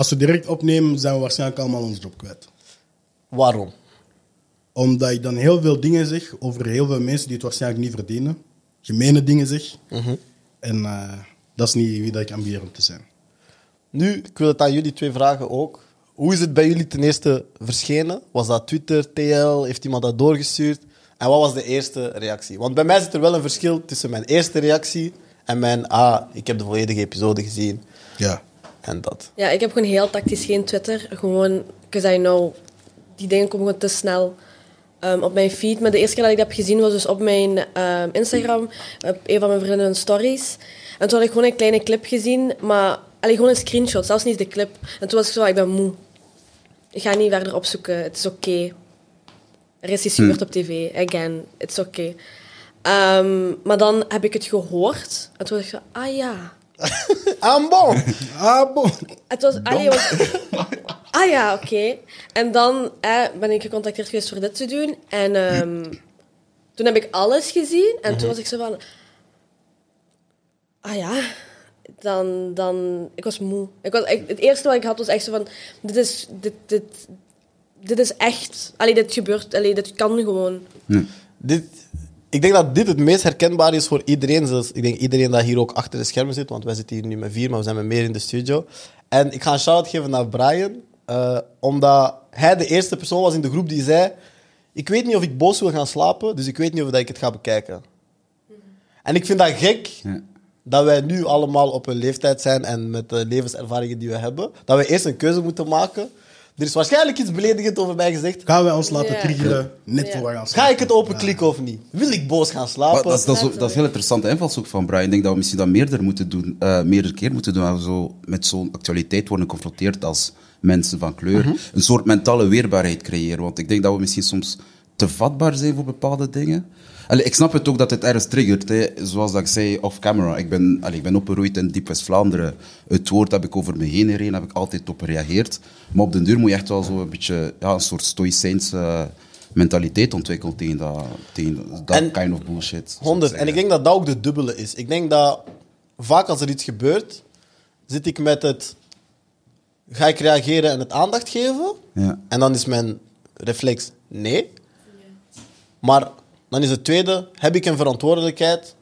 Als we direct opnemen, zijn we waarschijnlijk allemaal ons job kwijt. Waarom? Omdat ik dan heel veel dingen zeg over heel veel mensen die het waarschijnlijk niet verdienen. Gemene dingen zeg. En eh, dat is niet wie dat ik ambieer om te zijn. Nu, ik wil het aan jullie twee vragen ook. Hoe is het bij jullie ten eerste verschenen? Was dat Twitter, TL? Heeft iemand dat doorgestuurd? En wat was de eerste reactie? Want bij mij zit er wel een verschil tussen mijn eerste reactie en mijn ah, ik heb de volledige episode gezien Ja. En dat. Ja, ik heb gewoon heel tactisch geen Twitter. Gewoon, because I know, die dingen komen gewoon te snel ehm, op mijn feed. Maar de eerste keer dat ik dat heb gezien was dus op mijn ehm, Instagram, op een van mijn vriendinnen stories. En toen had ik gewoon een kleine clip gezien, maar allee, gewoon een screenshot, zelfs niet de clip. En toen was ik zo, ik ben moe. Ik ga niet verder opzoeken, het is oké. Er is iets gebeurd op tv, again, it's oké. Ehm, maar dan heb ik het gehoord en toen was ik ah ja. Ah, bon! Ah, bon. Het was, allee, want- ah ja, oké. En dan eh, ben ik gecontacteerd geweest voor dit te doen. En ehm, toen heb ik alles gezien. En toen was ik zo van... Ah ja, dan... dan ik was moe. Ik was, ik- het eerste wat ik had was echt zo van... Dit is... Dit, dit, dit is echt... Allee, dit gebeurt... Allee, dit kan gewoon. Dit, ik denk dat dit het meest herkenbaar is voor iedereen. Ik denk iedereen dat hier ook achter de schermen zit, want wij zitten hier nu met vier, maar we zijn met meer in de studio. En ik ga een shout-out geven naar Brian, eh, omdat hij de eerste persoon was in de groep die zei: Ik weet niet of ik boos wil gaan slapen, dus ik weet niet of dat ik het ga bekijken. En ik vind dat gek Ja. dat wij nu allemaal op een leeftijd zijn en met de levenservaringen die we hebben, dat we eerst een keuze moeten maken. Er is waarschijnlijk iets beledigend over mij gezegd. Gaan wij ons laten Ja. triggeren net voor we gaan Ga slapen? ik het openklikken of niet? Wil ik boos gaan Maar slapen? dat, is, dat, is, ook- dat is een heel interessante invalshoek van Brian. Ik denk dat we misschien dat meerdere moeten doen, eh meerdere keer moeten doen. Als we zo met zo'n actualiteit worden geconfronteerd als mensen van kleur. Een soort mentale weerbaarheid creëren. Want ik denk dat we misschien soms te vatbaar zijn voor bepaalde dingen. Allee, ik snap het ook dat het ergens triggert. Hè. Zoals dat ik zei off-camera. Ik ben, allee, ik ben opgeroeid in diep West-Vlaanderen. Het woord heb ik over me heen gereden, heb ik altijd op gereageerd. Maar op den duur moet je echt wel zo een beetje ja, een soort stoïcijnse mentaliteit ontwikkelen tegen dat, tegen dat En- kind of bullshit. zou 100. En ik denk dat dat ook de dubbele is. Ik denk dat vaak als er iets gebeurt, zit ik met het. Ga ik reageren en het aandacht geven? Ja. En dan is mijn reflex nee. Maar dan is het tweede, heb ik een verantwoordelijkheid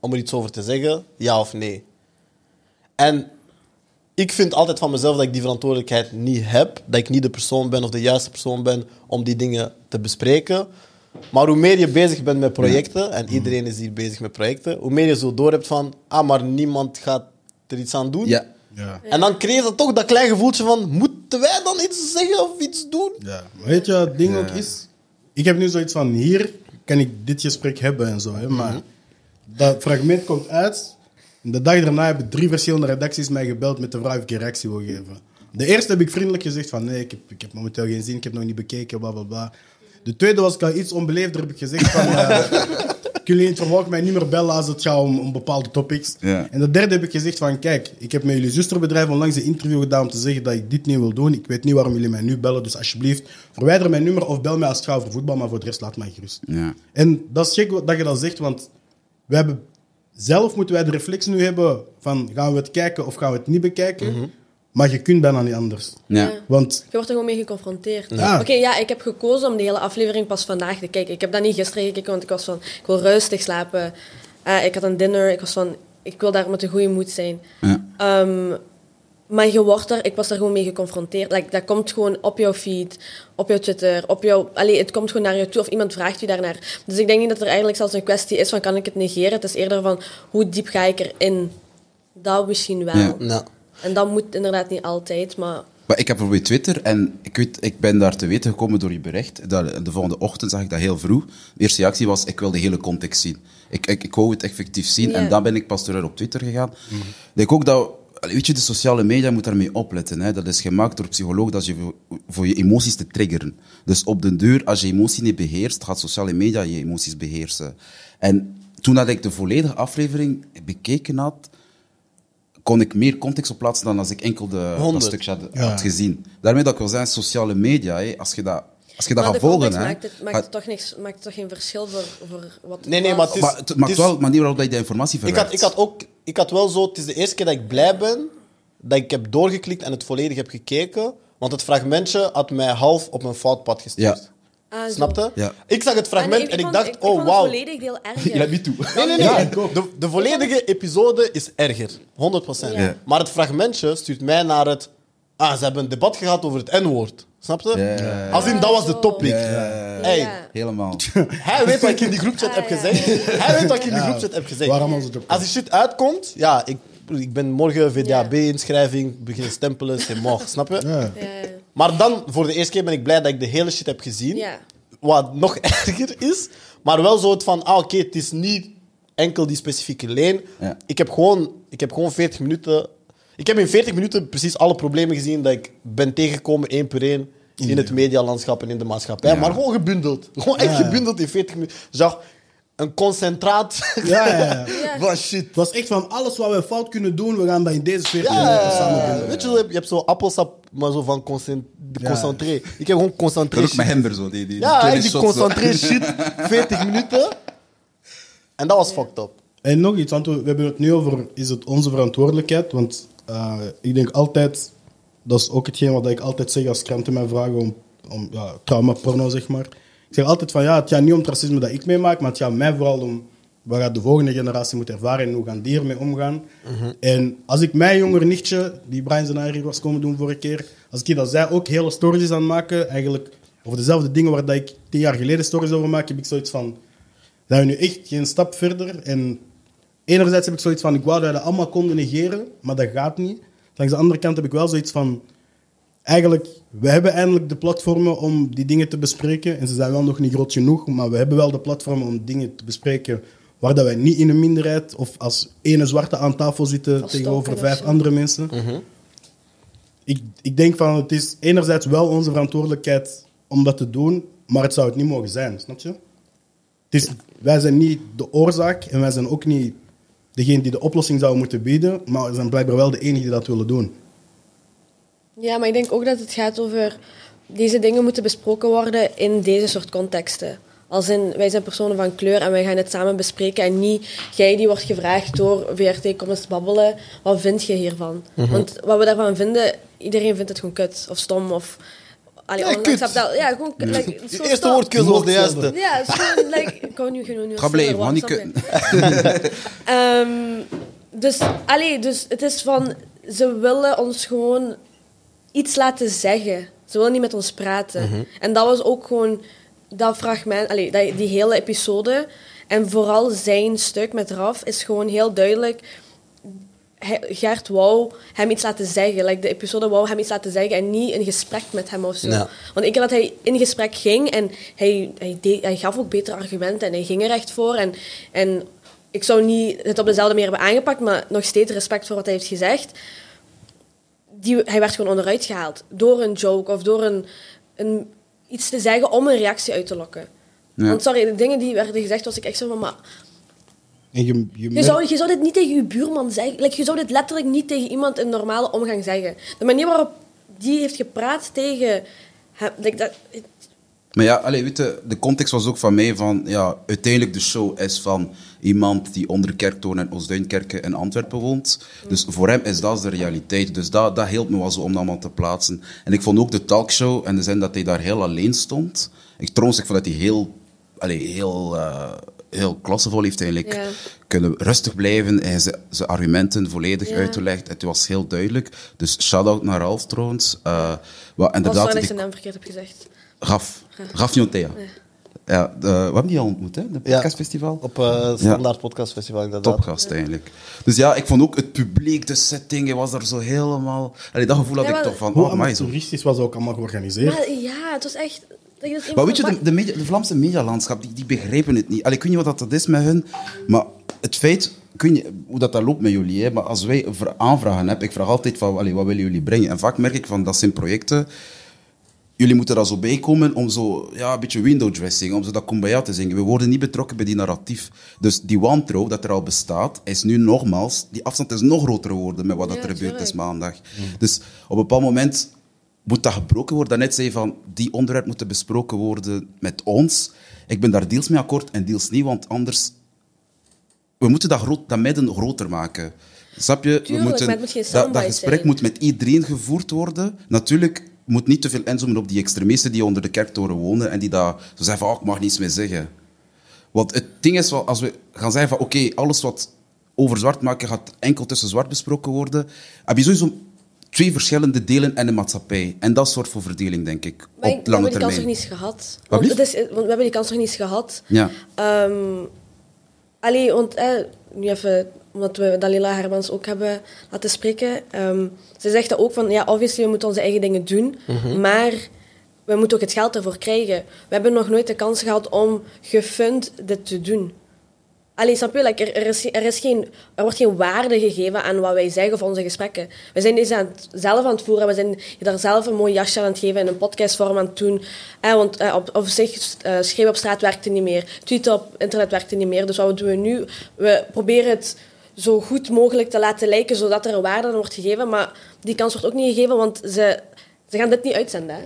om er iets over te zeggen, ja of nee? En ik vind altijd van mezelf dat ik die verantwoordelijkheid niet heb. Dat ik niet de persoon ben of de juiste persoon ben om die dingen te bespreken. Maar hoe meer je bezig bent met projecten, en iedereen is hier bezig met projecten, hoe meer je zo door hebt van, ah, maar niemand gaat er iets aan doen. Ja. Ja. En dan creëer je toch dat klein gevoeltje van, moeten wij dan iets zeggen of iets doen? Ja, maar weet je wat het ding ook is? Ik heb nu zoiets van, hier kan ik dit gesprek hebben en zo. Hè, maar dat fragment komt uit. En de dag daarna hebben drie verschillende redacties mij gebeld met de vraag of ik een reactie wil geven. De eerste heb ik vriendelijk gezegd van, nee, ik heb, ik heb momenteel geen zin, ik heb nog niet bekeken, bla bla bla. De tweede was ik al iets onbeleefder, heb ik gezegd van... Kunnen jullie in het vervolg mij niet meer bellen als het gaat om, om bepaalde topics? Ja. En de derde heb ik gezegd van, kijk, ik heb met jullie zusterbedrijf onlangs een interview gedaan om te zeggen dat ik dit niet wil doen. Ik weet niet waarom jullie mij nu bellen, dus alsjeblieft, verwijder mijn nummer of bel mij als het gaat over voetbal, maar voor de rest laat mij gerust. Ja. En dat is gek dat je dat zegt, want we hebben, zelf moeten wij de reflex nu hebben van, gaan we het kijken of gaan we het niet bekijken? Maar je kunt bijna niet anders. Ja. Want Je wordt er gewoon mee geconfronteerd. Ja. Oké, ja, ik heb gekozen om de hele aflevering pas vandaag te kijken. Ik heb dat niet gisteren gekeken, want ik was van, ik wil rustig slapen. Eh, ik had een dinner, ik was van, ik wil daar met een goede moed zijn. Ja. Ehm, maar je wordt er, ik was daar gewoon mee geconfronteerd. Like, dat komt gewoon op jouw feed, op jouw Twitter, op jouw... Allee, het komt gewoon naar je toe of iemand vraagt je daarnaar. Dus ik denk niet dat er eigenlijk zelfs een kwestie is van kan ik het negeren. Het is eerder van hoe diep ga ik erin. Dat misschien wel. Ja. En dat moet inderdaad niet altijd, maar... Maar ik heb bijvoorbeeld Twitter en ik, weet, ik ben daar te weten gekomen door je bericht. Dat, de volgende ochtend zag ik dat heel vroeg. De eerste reactie was, ik wil de hele context zien. Ik, ik, ik wou het effectief zien Ja. en dan ben ik pas terug op Twitter gegaan. Ik denk ook dat, weet je, de sociale media moet daarmee opletten. Hè. Dat is gemaakt door psycholoog dat je voor, je emoties te triggeren. Dus op de deur, als je emotie niet beheerst, gaat sociale media je emoties beheersen. En toen dat ik de volledige aflevering bekeken had, kon ik meer context op plaatsen dan als ik enkel de, dat stukje had, Ja. had gezien. Daarmee dat ik wil zeggen, sociale media, hè, als je dat, als je dat Maar gaat volgen... Hè, maakt, het, maakt, het toch niks, maakt het toch geen verschil voor, voor wat het Nee, nee, maar het is- maar het maakt is- wel de manier waarop je de informatie ik verwerkt. had, ik had ook, ik had wel zo, het is de eerste keer dat ik blij ben dat ik heb doorgeklikt en het volledig heb gekeken. Want het fragmentje had mij half op een fout pad gestuurd. Ja. Ah. Snapte? Ja. Ik zag het Ah, fragment en ik vond- dacht, ik oh vond het wauw. volledig deel erger. Ja, me too. Nee, nee, nee. Ja. De, de volledige episode is erger. 100%. Ja. Maar het fragmentje stuurt mij naar het... Ah, ze hebben een debat gehad over het N-woord. Snap je? Ja, ja, ja. Als in, dat was de topic. Ja. Hey, Ja. Helemaal. hij weet wat ik in die groepchat Ah, heb ja. gezegd. Hij weet wat ik in die groepchat heb gezegd. Waarom onze? Als die shit uitkomt, ja, ik, ik ben morgen VDAB-inschrijving, beginnen stempelen, c'est mort, snap je? Maar dan, voor de eerste keer ben ik blij dat ik de hele shit heb gezien. ja. Wat nog erger is, maar wel zo het van, ah oké, het is niet enkel die specifieke leen. Ja. Ik, heb gewoon, ik heb gewoon 40 minuten... Ik heb in 40 minuten precies alle problemen gezien dat ik ben tegengekomen, één per één, in het medialandschap en in de maatschappij. Ja. Maar gewoon gebundeld. Gewoon echt gebundeld in 40 minuten. Zag een concentraat Ja, ja, ja. Van shit. Het was echt van alles wat we fout kunnen doen, we gaan dat in deze 40 Ja, minuten samen doen. weet je, je hebt zo appelsap, maar zo van concent- Ja. concentré. Ik heb gewoon concentré met shit. Hember zo. Die, die Ja, kleine die shots zo. concentré shit, 40 minuten. En dat was fucked up. En nog iets, want we we hebben het nu over, is het onze verantwoordelijkheid? Want eh, ik denk altijd, dat is ook hetgeen wat ik altijd zeg als kranten mij vragen om, om ja, traumaporno, zeg maar. Ik zeg altijd van, ja, het gaat niet om het racisme dat ik meemaak, maar het gaat mij vooral om wat gaat de volgende generatie moet ervaren en hoe gaan die ermee omgaan. En als ik mijn jonger nichtje, die Brian zijn hier was komen doen vorige keer, als ik zie dat zij ook hele stories aan maken, eigenlijk over dezelfde dingen waar dat ik tien jaar geleden stories over maak, heb ik zoiets van, zijn we nu echt geen stap verder? En enerzijds heb ik zoiets van, ik wou dat we dat allemaal konden negeren, maar dat gaat niet. Langs de andere kant heb ik wel zoiets van, eigenlijk, we hebben eindelijk de platformen om die dingen te bespreken. En ze zijn wel nog niet groot genoeg, maar we hebben wel de platformen om dingen te bespreken waar dat wij niet in een minderheid of als ene zwarte aan tafel zitten tegenover vijf andere mensen. Ik, ik denk van, het is enerzijds wel onze verantwoordelijkheid om dat te doen, maar het zou het niet mogen zijn, snap je? Het is, wij zijn niet de oorzaak en wij zijn ook niet degene die de oplossing zou moeten bieden, maar we zijn blijkbaar wel de enige die dat willen doen. Ja, maar ik denk ook dat het gaat over... Deze dingen moeten besproken worden in deze soort contexten. Als in, wij zijn personen van kleur en wij gaan het samen bespreken. En niet jij die wordt gevraagd door VRT, kom eens babbelen. Wat vind je hiervan? Mhm. Want wat we daarvan vinden, iedereen vindt het gewoon kut. Of stom, of... Allee, Ja, kut. onacceptabel. Ja, gewoon... Like, het gewoon eerste stom. woordkeuze was de juiste. Ja, het is gewoon... Like, ik kan nu geen Ga blijven, man. niet. Ehm, dus, allee, dus het is van, ze willen ons gewoon iets laten zeggen. Ze willen niet met ons praten. En dat was ook gewoon dat fragment, allee, dat, die hele episode. En vooral zijn stuk met Raf is gewoon heel duidelijk. Gert wou hem iets laten zeggen. Like, de episode wou hem iets laten zeggen en niet een gesprek met hem of zo. Want ik denk dat hij in gesprek ging en hij, hij, deed, hij gaf ook betere argumenten en hij ging er echt voor. En, en ik zou niet het op dezelfde manier hebben aangepakt, maar nog steeds respect voor wat hij heeft gezegd. Die, hij werd gewoon onderuit gehaald. Door een joke of door een, een, iets te zeggen om een reactie uit te lokken. Ja. Want sorry, de dingen die werden gezegd, was ik echt zo van... Maar En je, je zou, je zou dit niet tegen je buurman zeggen. Like, je zou dit letterlijk niet tegen iemand in normale omgang zeggen. De manier waarop die heeft gepraat tegen hem... like, dat, Maar ja, allee, weet je, de context was ook van mij van, ja, uiteindelijk de show is van iemand die onder Kerktoon en Oostduinkerken in Antwerpen woont. Dus voor hem is dat de realiteit. Dus dat, dat hielp me wel zo om dat allemaal te plaatsen. En ik vond ook de talkshow, en de zin dat hij daar heel alleen stond. Ik trouwens, ik vond dat hij heel, allee, heel, eh, heel klassevol heeft eigenlijk kunnen rustig blijven en zijn zijn argumenten volledig uitgelegd. Het was heel duidelijk. Dus shout-out naar Ralf trouwens. Uh, wat inderdaad, dat ik zijn naam verkeerd heb gezegd. Gaf. Gaf Njontea. Ja, de, we hebben die al ontmoet, hè? De Ja. podcastfestival. Op eh Standaard Podcast Festival, inderdaad. Topgast eigenlijk. Dus ja, ik vond ook het publiek, de setting, hij was daar zo helemaal... Allee, dat gevoel had Ja, ik toch van, Hoe oh, amai, zo. amateuristisch was ook allemaal georganiseerd. Maar ja, het was echt... dat je dat Maar weet je, de, de, media, de Vlaamse medialandschap, die, die begrijpen het niet. Allee, ik weet niet wat dat is met hun, maar het feit... Ik weet niet hoe dat, dat loopt met jullie, hè, maar als wij aanvragen hebben, ik vraag altijd van, allee, wat willen jullie brengen? En vaak merk ik van, dat zijn projecten... Jullie moeten daar zo bij komen om zo, ja, een beetje window dressing, om zo dat kumbaya te zingen. We worden niet betrokken bij die narratief. Dus die wantrouw dat er al bestaat, is nu nogmaals, die afstand is nog groter geworden met wat dat Ja, er gebeurd is maandag. Dus op een bepaald moment moet dat gebroken worden. Daarnet zei je van, die onderwerp moeten besproken worden met ons. Ik ben daar deels mee akkoord en deels niet, want anders... We moeten dat, groot, dat midden groter maken. Snap je? We moeten, maar het moet geen dat, dat gesprek zijn. moet met iedereen gevoerd worden. Natuurlijk moet niet te veel inzoomen op die extremisten die onder de kerktoren wonen en die daar zo zeggen van, oh, ik mag niets meer zeggen. Want het ding is, wel, als we gaan zeggen van, oké, alles wat over zwart maken gaat enkel tussen zwart besproken worden, heb je sowieso twee verschillende delen in de maatschappij. En dat zorgt voor verdeling, denk ik, Maar op we lange hebben die kans termijn. nog niet gehad. Want, het is, want we hebben die kans nog niet gehad. Ja. Ehm allee, want eh, nu even, omdat we Dalila Hermans ook hebben laten spreken. ehm, ze zegt dat ook van, ja, obviously, we moeten onze eigen dingen doen, Mhm. maar we moeten ook het geld ervoor krijgen. We hebben nog nooit de kans gehad om gefund dit te doen. Allee, snap je? Like, er, er, is, er, is geen, er wordt geen waarde gegeven aan wat wij zeggen of onze gesprekken. We zijn deze aan het, zelf aan het voeren. We zijn je daar zelf een mooi jasje aan het geven in een podcastvorm aan het doen. Eh, want eh, op, op zich, eh, schrijven op straat werkte niet meer. Tweeten op internet werkte niet meer. Dus wat doen we nu? We proberen het zo goed mogelijk te laten lijken, zodat er waarde aan wordt gegeven. Maar die kans wordt ook niet gegeven, want ze, ze gaan dit niet uitzenden. Hè?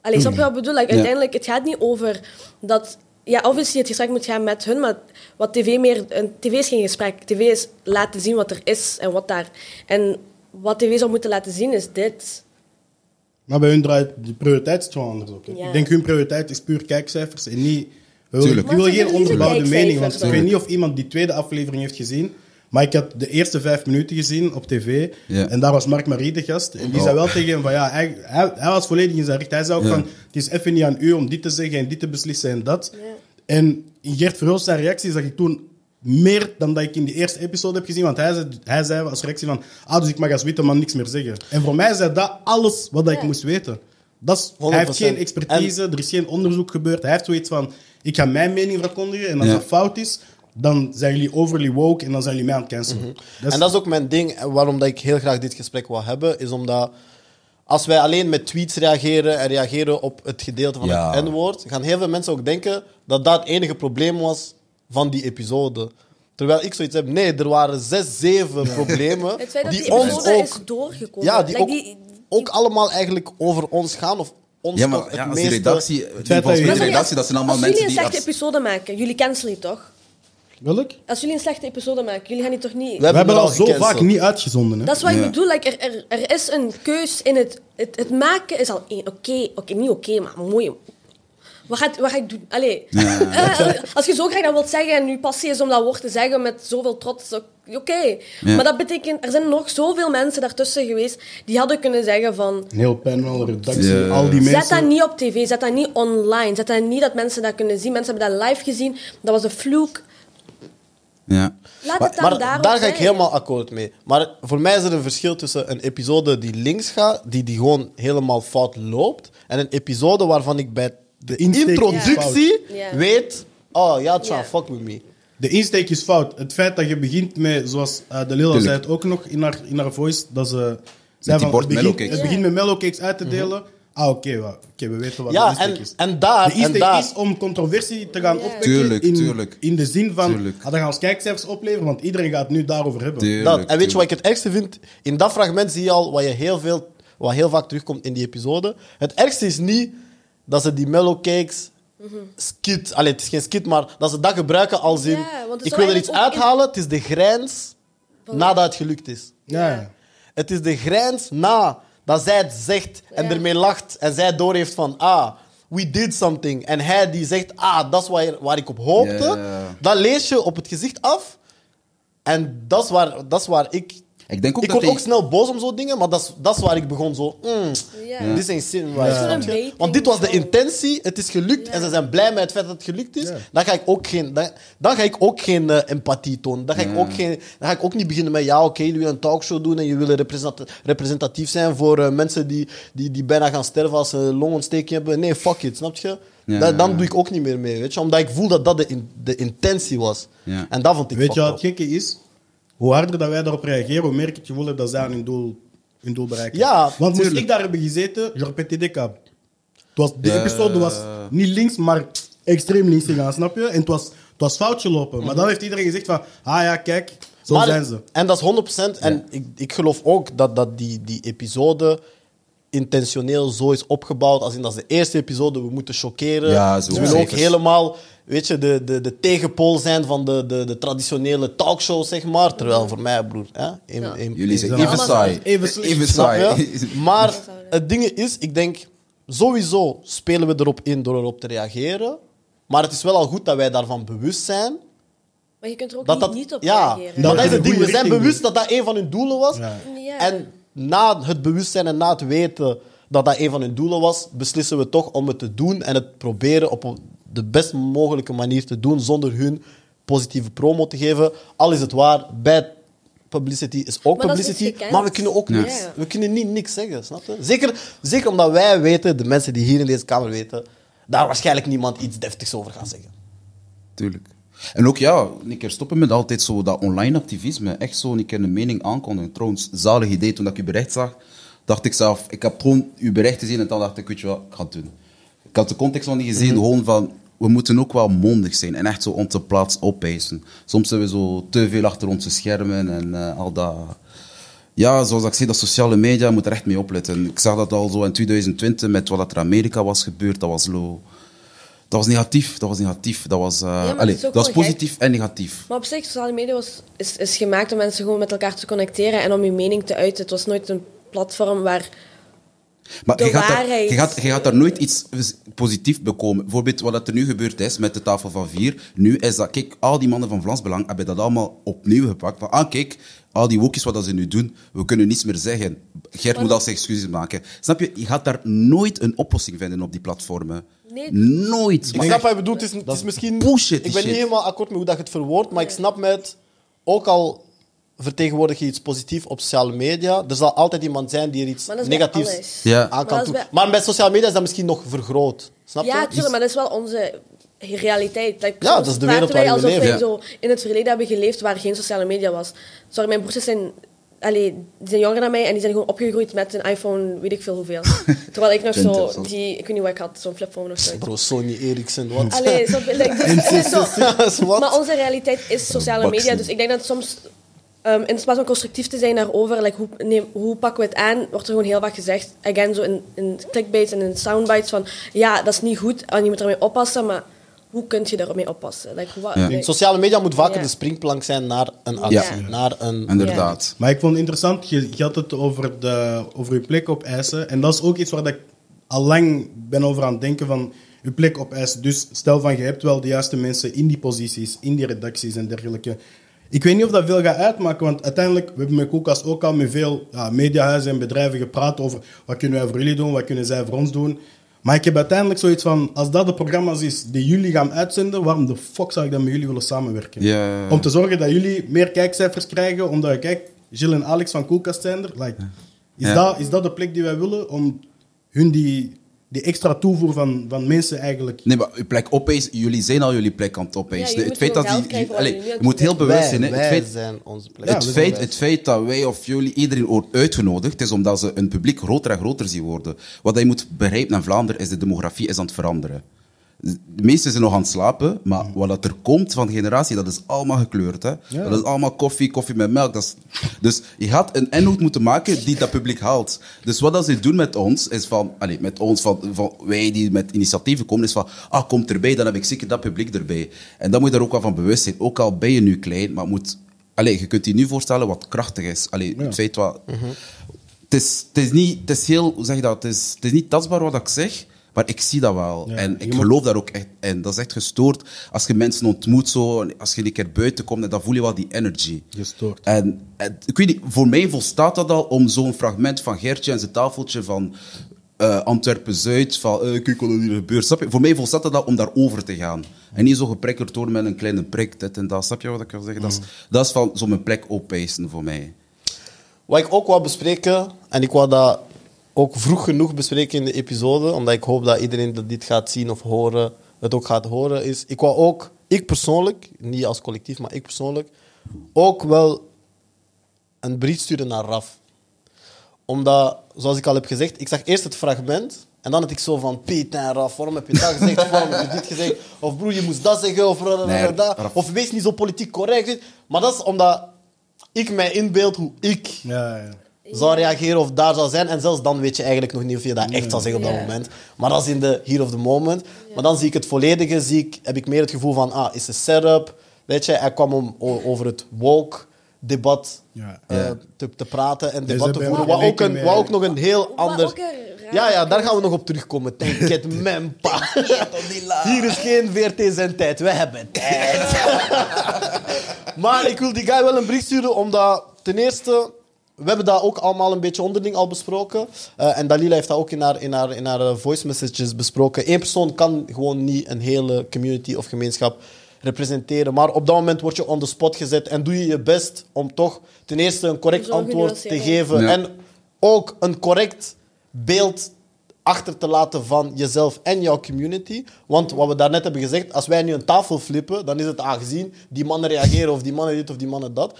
Allee, snap je wat ik bedoel? Like, Ja. Uiteindelijk, het gaat niet over dat... Ja, obviously, het gesprek moet gaan met hun, maar wat tv meer... Een, tv is geen gesprek. TV is laten zien wat er is en wat daar... En wat tv zou moeten laten zien, is dit. Maar bij hun draait de prioriteit gewoon anders. Ja. Ik denk hun prioriteit is puur kijkcijfers en niet... Tuurlijk. ik wil geen onderbouwde mening, want ik weet niet of iemand die tweede aflevering heeft gezien. Maar ik had de eerste vijf minuten gezien op tv. En daar was Mark Marie de gast. En die Oh. zei wel tegen hem van ja, hij, hij, hij was volledig in zijn recht. Hij zei ook van, het is even niet aan u om dit te zeggen en dit te beslissen en dat. En in Gert Verhulst zijn reactie zag ik toen meer dan dat ik in de eerste episode heb gezien. Want hij zei, hij zei als reactie van, ah, dus ik mag als witte man niks meer zeggen. En voor mij zei dat alles wat dat ik moest weten. Dat is, hij heeft 100%. geen expertise, er is geen onderzoek gebeurd. Hij heeft zoiets van, ik ga mijn mening verkondigen en als dat fout is, dan zijn jullie overly woke en dan zijn jullie mij aan het cancelen. Dat is- Mhm. En dat is ook mijn ding, en waarom dat ik heel graag dit gesprek wil hebben, is omdat als wij alleen met tweets reageren en reageren op het gedeelte van Ja. het N-woord, gaan heel veel mensen ook denken dat dat het enige probleem was van die episode. Terwijl ik zoiets heb, nee, er waren zes, zeven problemen Het feit dat die die ons episode ook, is doorgekomen. ja, die Like, ook, die- ook allemaal eigenlijk over ons gaan, of ons Ja, toch maar het ja, als meeste... die redactie... Volgens mij de redactie, dat zijn allemaal als mensen jullie die... een slechte als- episode maken, jullie cancelen die toch? Welk? Als jullie een slechte episode maken, jullie gaan die toch niet... We We hebben al zo gecanceld. vaak niet uitgezonden. Hè? Dat is wat Ja. ik bedoel. Like, er, er, er is een keus in het... Het, het maken is al één. Oké, oké, niet oké, maar mooi. Wat, ga ik doen? Allee. Eh, als je zo graag dat wilt zeggen en je passie is om dat woord te zeggen met zoveel trots, oké. Ja. Maar dat betekent, er zijn nog zoveel mensen daartussen geweest die hadden kunnen zeggen van... Een heel panel, redactie, al die mensen. Zet dat niet op tv, zet dat niet online, zet dat niet dat mensen dat kunnen zien. Mensen hebben dat live gezien, dat was een vloek. Ja. Laat Maar, het dan maar daarop daar ga ik helemaal akkoord mee. Maar voor mij is er een verschil tussen een episode die links gaat, die, die gewoon helemaal fout loopt, en een episode waarvan ik bij de introductie. Ja. weet, oh ja, try Ja. fuck with me. De insteek is fout. Het feit dat je begint met, zoals eh, de Lila Tuurlijk. zei het ook nog in haar, in haar voice, dat ze zei die van, het begint, mellowcakes. het begint met mellowcakes uit te delen. Ah, oké, oké, we weten wat de Ja, insteek en, is. en daar, De en insteek daar. is om controversie te gaan Ja. opwekken. Tuurlijk, in, tuurlijk. in de zin van, Tuurlijk. ah, dat gaan ons kijkcijfers opleveren, want iedereen gaat het nu daarover hebben. Tuurlijk, Dat. En weet je wat ik het ergste vind? In dat fragment zie je al wat, je heel veel, wat heel vaak terugkomt in die episode. Het ergste is niet dat ze die mellow cakes skit, allee, het is geen skit, maar dat ze dat gebruiken als in. Ja, ik wil er iets in- uithalen, het is de grens nadat het gelukt is. Ja, ja. Het is de grens na dat zij het zegt en Ja. ermee lacht en zij doorheeft van ah, we did something. En hij die zegt ah, dat is waar, waar ik op hoopte. Ja. Dat lees je op het gezicht af. En dat is waar, dat is waar ik... Ik denk ook ik dat word hij- ook snel boos om zo'n dingen, maar dat is, dat is waar ik begon zo... Mm, Ja. Dit is een zin Want dit was de intentie, het is gelukt Ja. en ze zijn blij met het feit dat het gelukt is. Dan ga ik ook geen, dan, dan ga ik ook geen eh, empathie tonen. Dan ga, ik ook geen, dan ga ik ook niet beginnen met ja, oké, jullie willen een talkshow doen en je willen representa- representatief zijn voor eh, mensen die, die, die bijna gaan sterven als ze een longontsteking hebben. Nee, fuck it, snap je? Ja, Dan, dan ja. doe ik ook niet meer mee, weet je? Omdat ik voel dat dat de, in- de intentie was. Ja. En dat vond ik Weet je wat het gekke is? Hoe harder dat wij daarop reageren, hoe meer ik het gevoel heb dat zij aan hun doel, hun doel bereiken. Ja, Want moest tuurlijk. ik daar hebben gezeten, je repeteerde ik ab. Het was, de episode was niet links, maar extreem links gegaan, snap je? En het was, het was fout gelopen. Maar dan heeft iedereen gezegd van, ah ja, kijk, zo Maar- zijn ze. En dat is 100%. En ik, ik geloof ook dat, dat die, die episode intentioneel zo is opgebouwd. Als in dat is de eerste episode, we moeten chockeren. Ja, zo Ze willen ook helemaal weet je, de, de, de tegenpool zijn van de, de, de traditionele talkshow, zeg maar. Terwijl voor mij, broer, hè, een- Ja. een- Jullie zijn even saai. even. Even saai. Maar het ding is, ik denk, sowieso spelen we erop in door erop te reageren. Maar het is wel al goed dat wij daarvan bewust zijn. Maar je kunt er ook Dat niet, dat, niet op ja, reageren. maar dat is het ding. We zijn bewust dat dat een van hun doelen was. Ja. Ja. En na het bewustzijn en na het weten dat dat een van hun doelen was, beslissen we toch om het te doen en het proberen op de best mogelijke manier te doen zonder hun positieve promo te geven. Al is het waar, bad publicity is ook Maar dat is publicity, maar we kunnen ook Ja. niks. We kunnen niet niks zeggen, snap je? Zeker, zeker omdat wij weten, de mensen die hier in deze kamer weten, daar waarschijnlijk niemand iets deftigs over gaat zeggen. Tuurlijk. En ook ja, een keer stoppen met altijd zo dat online activisme. Echt zo een keer een mening aankondigen. Trouwens, zalig idee toen ik uw bericht zag. Dacht ik zelf, ik heb gewoon uw bericht gezien en dan dacht ik, weet je wat, ik ga het doen. Ik had de context nog niet gezien, gewoon van, we moeten ook wel mondig zijn en echt zo onze plaats opeisen. Soms zijn we zo te veel achter onze schermen en eh, al dat. Ja, zoals ik zei, dat sociale media moet er echt mee opletten. Ik zag dat al zo in 2020 met wat er in Amerika was gebeurd. Dat was lo... Dat was negatief, dat was negatief. Dat was, eh, is ook dat was gek. positief en negatief. Maar op zich, sociale media was, is, is gemaakt om mensen gewoon met elkaar te connecteren en om je mening te uiten. Het was nooit een platform waar... Maar De je gaat, daar, je, gaat, je gaat daar nooit iets positiefs bekomen. Bijvoorbeeld wat er nu gebeurd is met de tafel van vier. Nu is dat, kijk, al die mannen van Vlaams Belang hebben dat allemaal opnieuw gepakt. Van, ah, kijk, al die wokjes wat dat ze nu doen, we kunnen niets meer zeggen. Gert moet al zijn excuses maken. Snap je? Je gaat daar nooit een oplossing vinden op die platformen. Nee. Nooit. Ik Maar- snap wat je bedoelt. Het is, het is misschien... bullshit, Ik ben niet helemaal akkoord met hoe dat je het verwoordt, maar ik snap met... Ook al vertegenwoordig je iets positiefs op sociale media, er zal altijd iemand zijn die er iets Maar dat is bij negatiefs alles. Ja. aan Maar kan doen. bij- Maar bij sociale media is dat misschien nog vergroot. Snap je? Ja, tuurlijk, maar dat is wel onze realiteit. Like, Ja, dat is de wereld waarin wij we alsof leven. wij zo in het verleden hebben geleefd waar geen sociale media was. Sorry, mijn broers zijn, allee, die zijn jonger dan mij en die zijn gewoon opgegroeid met een iPhone, weet ik veel hoeveel. Terwijl ik nog zo, die, ik weet niet wat ik had, zo'n flipphone of zo. Bro, Sony Ericsson, wat? Allee, zo, like, dus, is zo- maar onze realiteit is sociale media. Dus ik denk dat soms, ehm, in plaats van constructief te zijn daarover, like, hoe, hoe pakken we het aan, wordt er gewoon heel vaak gezegd. Again, zo in, in clickbaits en in soundbites van, ja, dat is niet goed en je moet ermee oppassen, maar hoe kun je ermee oppassen? Like, wat, Ja. like- Sociale media moet vaker Ja. de springplank zijn naar een actie, Ja. naar een... Inderdaad. Maar ik vond het interessant, je, je had het over, de, over je plek op eisen. En dat is ook iets waar dat ik al lang ben over aan het denken van je plek op eisen. Dus stel van je hebt wel de juiste mensen in die posities, in die redacties en dergelijke. Ik weet niet of dat veel gaat uitmaken, want uiteindelijk, we hebben met Koelkast ook al met veel ja, mediahuizen en bedrijven gepraat over wat kunnen wij voor jullie doen, wat kunnen zij voor ons doen. Maar ik heb uiteindelijk zoiets van, als dat de programma's is die jullie gaan uitzenden, waarom de fuck zou ik dan met jullie willen samenwerken? Om te zorgen dat jullie meer kijkcijfers krijgen, omdat je kijkt, Gilles en Alex van Koelkast zijn er. Like, is, dat, is dat de plek die wij willen om hun die, die extra toevoer van, van mensen eigenlijk... Nee, maar uw plek opeisen, jullie zijn al jullie plek aan het Ja, opeisen. je het moet feit dat die, allee, je moet het heel bewust Wij, zijn. hè. Het wij feit, zijn onze plek. Ja, het, we feit, zijn het feit dat wij of jullie iedereen wordt uitgenodigd, is omdat ze een publiek groter en groter zien worden. Wat je moet begrijpen in Vlaanderen is de demografie is aan het veranderen. De meesten zijn nog aan het slapen, maar wat dat er komt van de generatie, dat is allemaal gekleurd. Hè? Ja. Dat is allemaal koffie, koffie met melk. Dat is... Dus je gaat een inhoud moeten maken die dat publiek haalt. Dus wat dat ze doen met ons, is van, allez, met ons, van, van wij die met initiatieven komen, is van, ah, komt erbij, dan heb ik zeker dat publiek erbij. En dan moet je daar ook wel van bewust zijn. Ook al ben je nu klein, maar het moet, allez, je kunt je nu voorstellen wat krachtig is. Allee, Het feit wat... Het is, het is niet, het is heel, hoe zeg je dat? Het is, het is niet tastbaar wat ik zeg, maar ik zie dat wel. Ja, en ik moet- geloof daar ook echt in. Dat is echt gestoord. Als je mensen ontmoet, zo, als je een keer buiten komt, dan voel je wel die energy. Gestoord. En, en ik weet niet, voor mij volstaat dat al om zo'n fragment van Gertje en zijn tafeltje van eh, Antwerpen-Zuid, van eh, kijk wat er hier gebeurt. Snap je? Voor mij volstaat dat al om daarover te gaan. En niet zo geprikkeld door met een kleine prik, dit en dat. Snap je wat ik wil zeggen? Dat is, dat is van zo'n plek opeisen voor mij. Wat ik ook wou bespreken, en ik wou dat ook vroeg genoeg bespreken in de episode, omdat ik hoop dat iedereen dat dit gaat zien of horen, het ook gaat horen, is... Ik wou ook, ik persoonlijk, niet als collectief, maar ik persoonlijk, ook wel een brief sturen naar Raf. Omdat, zoals ik al heb gezegd, ik zag eerst het fragment en dan had ik zo van, Piet en Raf, waarom heb je dat gezegd? Waarom heb je dit gezegd? Of broer, je moest dat zeggen, of, Nee, dat. Of wees niet zo politiek correct. Maar dat is omdat ik mij inbeeld hoe ik Ja, ja. Zou reageren of daar zou zijn. En zelfs dan weet je eigenlijk nog niet of je dat echt zou zeggen op dat moment. Maar dat is in de here of the moment. Maar dan zie ik het volledige, zie ik, heb ik meer het gevoel van, ah, is een setup. Weet je, hij kwam om, o- over het woke debat Ja. eh, te, te praten en Dus debat te voeren. Wat ook, een, wat ook nog een heel Wat ander... Ja, ja, daar gaan we nog op terugkomen. Denk het, mempa. Hier is geen VRT zijn tijd. We hebben tijd. maar ik wil die guy wel een brief sturen, omdat ten eerste... We hebben dat ook allemaal een beetje onderling al besproken. Eh, en Dalila heeft dat ook in haar, in, haar, in haar eh, voice messages besproken. Eén persoon kan gewoon niet een hele community of gemeenschap representeren. Maar op dat moment word je on the spot gezet en doe je je best om toch ten eerste een correct Zo antwoord te geven. Ja. En ook een correct beeld achter te laten van jezelf en jouw community. Want wat we daarnet hebben gezegd, als wij nu een tafel flippen, dan is het aangezien die mannen reageren of die mannen dit of die mannen dat.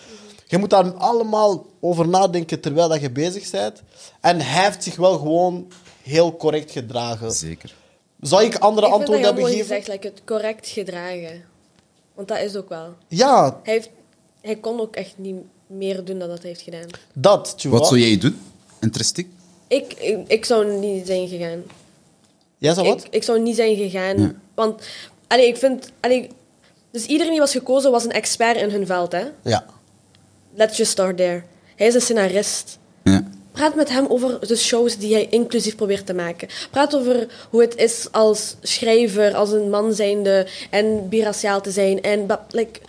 Je moet daar allemaal over nadenken terwijl dat je bezig bent. En hij heeft zich wel gewoon heel correct gedragen. Zeker. Zou ik andere Ik antwoorden hebben mooi gegeven? gezegd, like, het correct gedragen. Want dat is ook wel. Ja, Hij, heeft, hij kon ook echt niet meer doen dan dat hij heeft gedaan. dat. tu Wat zou jij doen? Interesting. Ik, ik, ik zou niet zijn gegaan. Jij zou wat? Ik, ik zou niet zijn gegaan. Want allee, ik vind. Allee, dus iedereen die was gekozen was een expert in hun veld. Hè? Ja. Let's just start there. Hij is een scenarist. Ja. Praat met hem over de shows die hij inclusief probeert te maken. Praat over hoe het is als schrijver, als een man zijnde en biraciaal te zijn. En, like,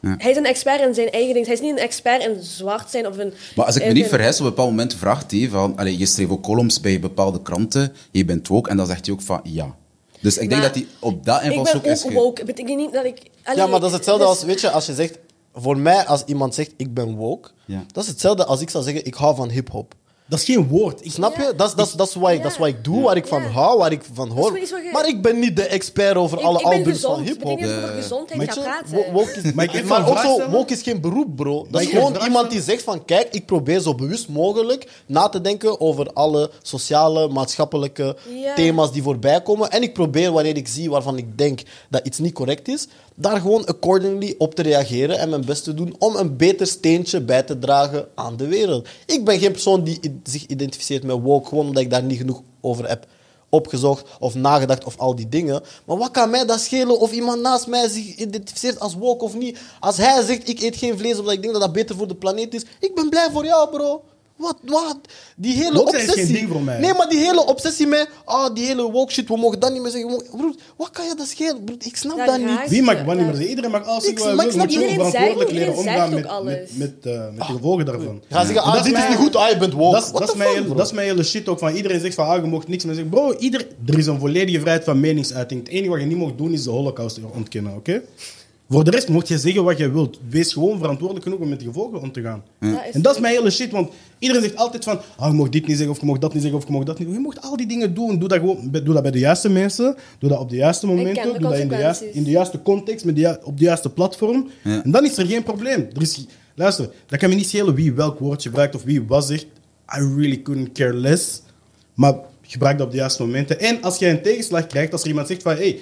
Ja. Hij is een expert in zijn eigen ding. Hij is niet een expert in zwart zijn of in... Maar als ik me niet vergis, op een bepaald moment vraagt hij van... Allee, je schreef ook columns bij bepaalde kranten, je bent woke, en dan zegt hij ook van ja. Dus ik denk dat hij op dat Ik invalshoek ben is... ook ge- woke. Betekent niet dat ik... allee, Ja, maar dat is hetzelfde dus- als, weet je, als je zegt, voor mij, als iemand zegt ik ben woke, Ja. dat is hetzelfde als ik zou zeggen ik hou van hip-hop. Dat is geen woord. Ik, Snap je? Dat is, dat, is, dat, is wat ik, Ja. dat is wat ik doe, waar ik van Ja. hou, waar ik van hoor. je- Maar ik ben niet de expert over Ik, alle ik ben albums gezond. van hip-hop. ik over gezondheid je, praten. wo- woke is, Maar maar ook zo, woke is geen beroep, bro. Dat Maar is gewoon iemand die zegt van, kijk, ik probeer zo bewust mogelijk na te denken over alle sociale, maatschappelijke Ja. thema's die voorbij komen. En ik probeer, wanneer ik zie waarvan ik denk dat iets niet correct is, daar gewoon accordingly op te reageren en mijn best te doen om een beter steentje bij te dragen aan de wereld. Ik ben geen persoon die zich identificeert met woke, gewoon omdat ik daar niet genoeg over heb opgezocht of nagedacht of al die dingen. Maar wat kan mij dat schelen of iemand naast mij zich identificeert als woke of niet? Als hij zegt, ik eet geen vlees omdat ik denk dat dat beter voor de planeet is, ik ben blij voor jou, bro. Wat, wat? Die hele Woke zijn is obsessie. geen ding voor mij. Nee, maar die hele obsessie met, ah, die hele woke shit, we mogen dat niet meer zeggen. Broer, wat kan je dat schelen? Broer, ik snap Ja, dat niet. Wie mag wat niet meer zeggen? Iedereen mag alles Ik- zeggen maar ik snap- Je moet gewoon iedereen verantwoordelijk zegt- leren iedereen omgaan met, ook met, alles. met, eh, met de gevolgen daarvan. Ga zeggen, En ah, dat dit is mijn- niet goed, ah, je bent woke. Dat, mijn, dat is mijn hele shit ook. Van iedereen zegt van, ah, je mocht niks meer zeggen. Bro, ieder, er is een volledige vrijheid van meningsuiting. Het enige wat je niet mag doen, is de holocaust ontkennen, oké? Voor de rest mocht je zeggen wat je wilt. Wees gewoon verantwoordelijk genoeg om met de gevolgen om te gaan. En dat is mijn hele shit, want iedereen zegt altijd van, ah, je mag dit niet zeggen, of je mag dat niet zeggen, of je mag dat niet. Je mag al die dingen doen. Doe dat, gewoon, doe dat bij de juiste mensen, doe dat op de juiste momenten, de doe dat in de, juiste, consequenties. in de juiste context, met de ju- op de juiste platform. Ja. En dan is er geen probleem. Er is, luister, dat kan me niet schelen wie welk woord gebruikt of wie wat zegt. I really couldn't care less. Maar gebruik dat op de juiste momenten. En als jij een tegenslag krijgt, als er iemand zegt van, hey,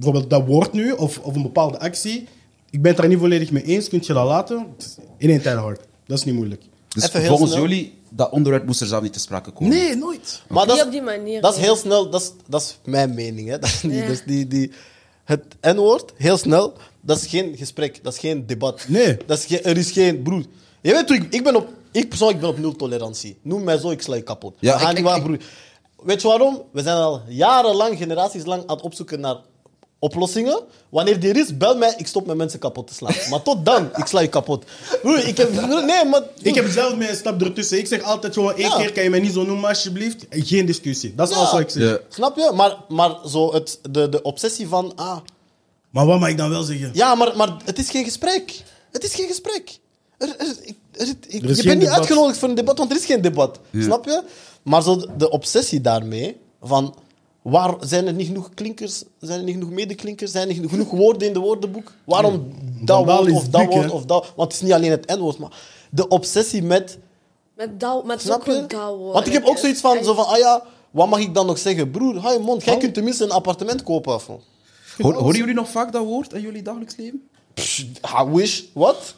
bijvoorbeeld dat woord nu, of, of een bepaalde actie, ik ben het daar niet volledig mee eens, kun je dat laten? In één tijd hard. Dat is niet moeilijk. Dus Even heel volgens snel. jullie, dat onderwerp moest er zelf niet te sprake komen. Nee, nooit. Maar dat Niet is, op die manier, Dat is heel snel, dat is, dat is mijn mening. Hè. Dat is niet, Ja. dus die, die, het N-woord, heel snel, dat is geen gesprek, dat is geen debat. Nee. Dat is geen, er is geen, broer. Je weet hoe ik, ik ben op, ik persoonlijk ben op nul tolerantie. Noem mij zo, ik sla je kapot. Ja, niet waar, ik- broer. Weet je waarom? We zijn al jarenlang, generaties lang aan het opzoeken naar oplossingen. Wanneer die er is, bel mij, ik stop met mensen kapot te slaan. Maar tot dan, ik sla je kapot. Broer, ik heb, nee, maar... Ik heb zelf mijn stap ertussen. Ik zeg altijd gewoon één Ja. keer, kan je mij niet zo noemen alsjeblieft? Geen discussie. Dat is Ja. alles wat ik zeg. Ja. Snap je? Maar, maar zo het, de, de obsessie van, ah, Maar wat mag ik dan wel zeggen? Ja, maar, maar het is geen gesprek. Het is geen gesprek. Er, er, ik- er, ik- is je bent niet debat. uitgenodigd voor een debat, want er is geen debat. Snap je? Maar zo de, de obsessie daarmee, van waar zijn er niet genoeg klinkers, zijn er niet genoeg medeklinkers, zijn er niet genoeg woorden in de woordenboek? Waarom dat woord of dat dik, woord of dat? Want het is niet alleen het N-woord, maar de obsessie met... Met dat, met Snap zo'n je? dat woord. Want ik heb ook zoiets van, zo van, ah ja, wat mag ik dan nog zeggen? Broer, hou je mond, jij kunt tenminste een appartement kopen. Of, Hoor, horen jullie nog vaak dat woord in jullie dagelijks leven? I wish, wat?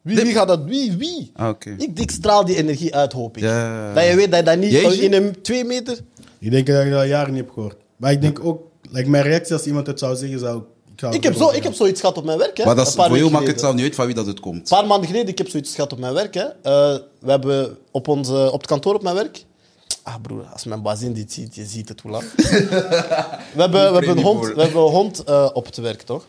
Wie, wie gaat dat? Wie? Wie? Ah, oké. ik, ik straal die energie uit, hoop ik. Ja. Dat je weet dat je dat niet in een twee meter... Ik denk dat ik dat al jaren niet heb gehoord. Maar ik denk ook, like, mijn reactie als iemand het zou zeggen, zou ik... Zou Ik heb, zo, ik heb zoiets gehad op mijn werk, hè. Maar dat Een is, paar voor jou weken maakt het geleden. zelf niet uit van wie dat het komt. Een paar maanden geleden, ik heb zoiets gehad op mijn werk. Hè. Eh, we hebben op, ons, eh, op het kantoor op mijn werk... Ah broer, als mijn bazin dit ziet, je ziet het hoe lang. we, hebben, we, hebben een hond, we hebben een hond eh, op het werk, toch?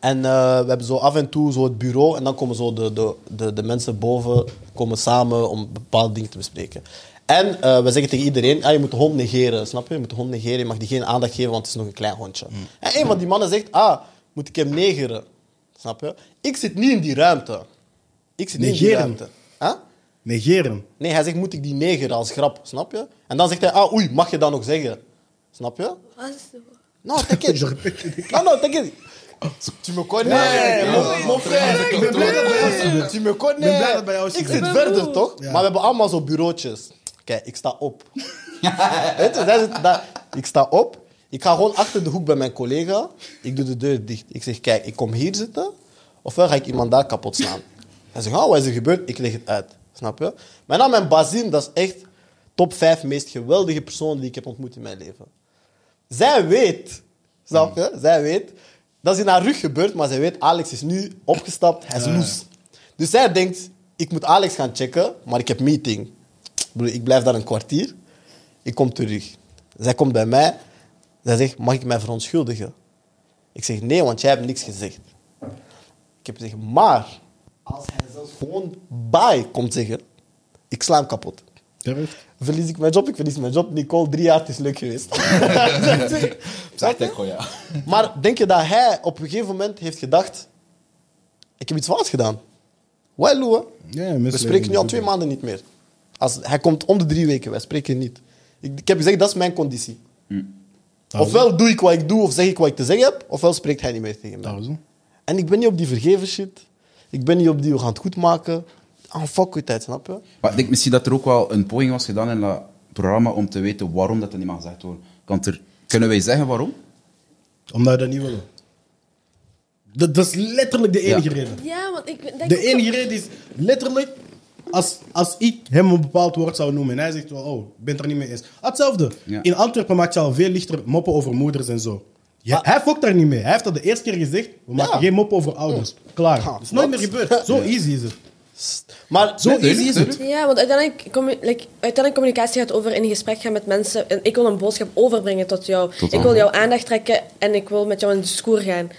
En eh, we hebben zo af en toe zo het bureau en dan komen zo de, de, de, de mensen boven komen samen om bepaalde dingen te bespreken. En eh, we zeggen tegen iedereen, ah, je moet de hond negeren, snap je? Je moet de hond negeren, je mag die geen aandacht geven, want het is nog een klein hondje. En een van die mannen zegt, ah, moet ik hem negeren? Snap je? Ik zit niet in die ruimte. Ik zit niet in die Negeren? ruimte. Huh? Negeren. Nee, hij zegt, moet ik die negeren als grap, snap je? En dan zegt hij, ah, oei, mag je dat nog zeggen? Snap je? Wat is het? Nou, t'inquiète. Non, non, t'inquiète. Tu me connais, mon, mon frère. Ik ben blij dat bij jou is gebeurd. Tu me connais. Ik ben blij dat bij jou is Ik gebeurd. zit verder, toch? Ja. Maar we hebben allemaal zo bureautjes. Kijk, ik sta op. Weet je, zitten daar. Ik sta op. Ik ga gewoon achter de hoek bij mijn collega. Ik doe de deur dicht. Ik zeg, kijk, ik kom hier zitten. Ofwel ga ik iemand daar kapot slaan. Hij zegt, oh, wat is er gebeurd? Ik leg het uit. Snap je? Maar dan mijn bazin, dat is echt top 5 meest geweldige personen die ik heb ontmoet in mijn leven. Zij weet, snap je? Zij weet. Dat is in haar rug gebeurd, maar zij weet, Alex is nu opgestapt, hij is loes. Dus zij denkt, ik moet Alex gaan checken, maar ik heb meeting. Ik blijf daar een kwartier. Ik kom terug. Zij komt bij mij. Zij zegt, mag ik mij verontschuldigen? Ik zeg, nee, want jij hebt niks gezegd. Ik heb gezegd, maar als hij zelfs gewoon bye komt zeggen, ik sla hem kapot. Verlies ik mijn job, ik verlies mijn job. Nicole, drie jaar, het is leuk geweest. Je? gewoon, ja. Maar denk je dat hij op een gegeven moment heeft gedacht... Ik heb iets fout gedaan. Wel, Lou? Ja, We spreken nu al twee maanden niet meer. Als, hij komt om de drie weken, wij spreken niet. Ik, ik heb gezegd, dat is mijn conditie. Ofwel doe ik wat ik doe of zeg ik wat ik te zeggen heb, ofwel spreekt hij niet meer tegen mij. En ik ben niet op die vergeven shit. Ik ben niet op die we gaan het goed maken. Ah, fuck with tijd, snap je? Maar ik denk misschien dat er ook wel een poging was gedaan in dat programma om te weten waarom dat er niet mag gezegd worden. Kan er, kunnen wij zeggen waarom? Omdat we dat niet willen. Dat, dat is letterlijk de enige Ja. reden. Ja, want ik denk De ook zo- enige reden is letterlijk, als, als ik hem een bepaald woord zou noemen en hij zegt wel, oh, ik ben het er niet mee eens. Hetzelfde. Ja. In Antwerpen maakt je al veel lichter moppen over moeders en zo. Ja, hij fokt daar niet mee. Hij heeft dat de eerste keer gezegd, we maken Ja. geen moppen over ouders. Klaar. Ja, Dat is nooit wat? meer gebeurd. Zo easy is het. Maar Zo Nee, easy is het. Ja, want uiteindelijk, commu- like, uiteindelijk communicatie gaat over in gesprek gaan met mensen. En ik wil een boodschap overbrengen tot jou. Tot ik wil jouw aandacht trekken en ik wil met jou in discours gaan.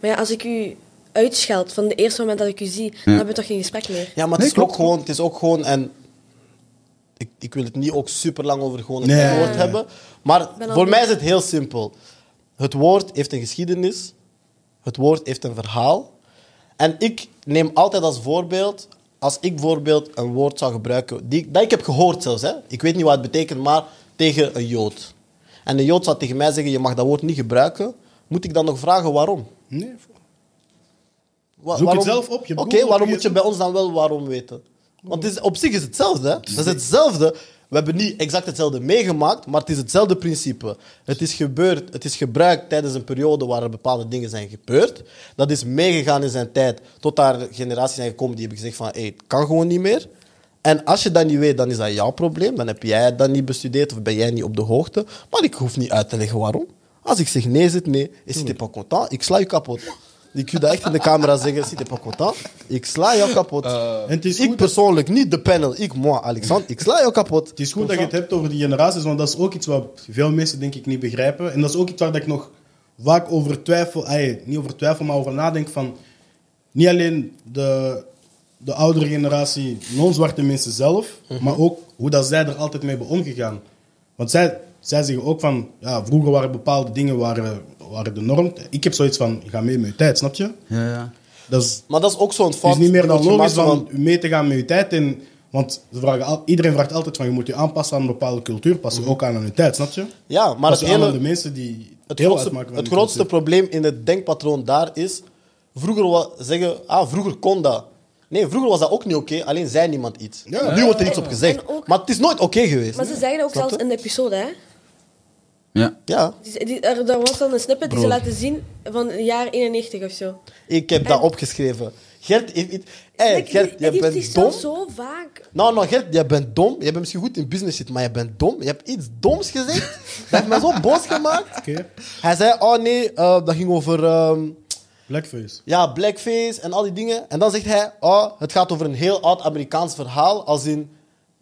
Maar ja, als ik u uitscheld van de eerste moment dat ik u zie, dan hebben we toch geen gesprek meer. Ja, maar het, Nee, is klopt. ook gewoon, het is ook gewoon... En ik, ik wil het niet ook super lang over gewoon het Nee. woord hebben. Maar voor mij is het heel simpel. Het woord heeft een geschiedenis. Het woord heeft een verhaal. En ik neem altijd als voorbeeld... Als ik bijvoorbeeld een woord zou gebruiken... Die, dat ik heb gehoord zelfs. Hè. Ik weet niet wat het betekent, maar tegen een Jood. En de Jood zou tegen mij zeggen... Je mag dat woord niet gebruiken. Moet ik dan nog vragen waarom? Nee, Wa- Zoek het zelf op, Oké, waarom moet je bij ons dan wel waarom weten? Want het is, op zich is het hetzelfde. Hè? Dat is hetzelfde. We hebben niet exact hetzelfde meegemaakt, maar het is hetzelfde principe. Het is gebeurd, het is gebruikt tijdens een periode waar er bepaalde dingen zijn gebeurd. Dat is meegegaan in zijn tijd, tot daar generaties zijn gekomen die hebben gezegd van, hey, het kan gewoon niet meer. En als je dat niet weet, dan is dat jouw probleem. Dan heb jij dat niet bestudeerd of ben jij niet op de hoogte. Maar ik hoef niet uit te leggen waarom. Als ik zeg nee, zit nee. Is t'es pas content, ik sla je kapot. Ik wil dat echt in de camera zeggen. T'es pas content, ik sla jou kapot. En het is ik goed- persoonlijk, niet de panel. Ik, moi, Alexander, ik sla jou kapot. Het is goed dat je het hebt over die generaties, want dat is ook iets wat veel mensen denk ik niet begrijpen. En dat is ook iets waar dat ik nog vaak over twijfel, ay, niet over twijfel, maar over nadenk van niet alleen de, de oudere generatie, non-zwarte mensen zelf, maar ook hoe dat zij er altijd mee hebben omgegaan. Want zij, zij zeggen ook van, ja, vroeger waren bepaalde dingen waren, waren de norm. Ik heb zoiets van, ga mee met je tijd, snap je? Ja, ja. Dat is, Maar dat is ook zo'n het fout. is niet meer dan logisch maakt van mee te gaan met je tijd. En, want ze vragen, al- iedereen vraagt altijd van je moet je aanpassen aan een bepaalde cultuur. Pas je ook aan aan je tijd, snap je? Ja, maar Pas het hele... de mensen die Het deel grootste, uitmaken van het grootste probleem in het denkpatroon daar is... Vroeger was zeggen... Ah, vroeger kon dat. Nee, vroeger was dat ook niet oké, alleen zei niemand iets. Ja. Nu wordt er iets op gezegd. Ook- Maar het is nooit oké geweest. Maar ze zeggen ook Snap zelfs in de episode, hè? Ja. Ja, Die, die, er, er was dan een snippet die ze laten zien van het jaar 91 of zo. ik heb dat opgeschreven. Gert, iets- hey, Gert, je bent dom. zo vaak. Nou, nou, Gert, je bent dom. Je bent misschien goed in business shit, maar je bent dom. Je hebt iets doms gezegd. dat heeft mij zo boos gemaakt. Oké, Hij zei, oh nee, eh, dat ging over ehm, blackface. ja, blackface en al die dingen. En dan zegt hij, oh, het gaat over een heel oud Amerikaans verhaal. Als in,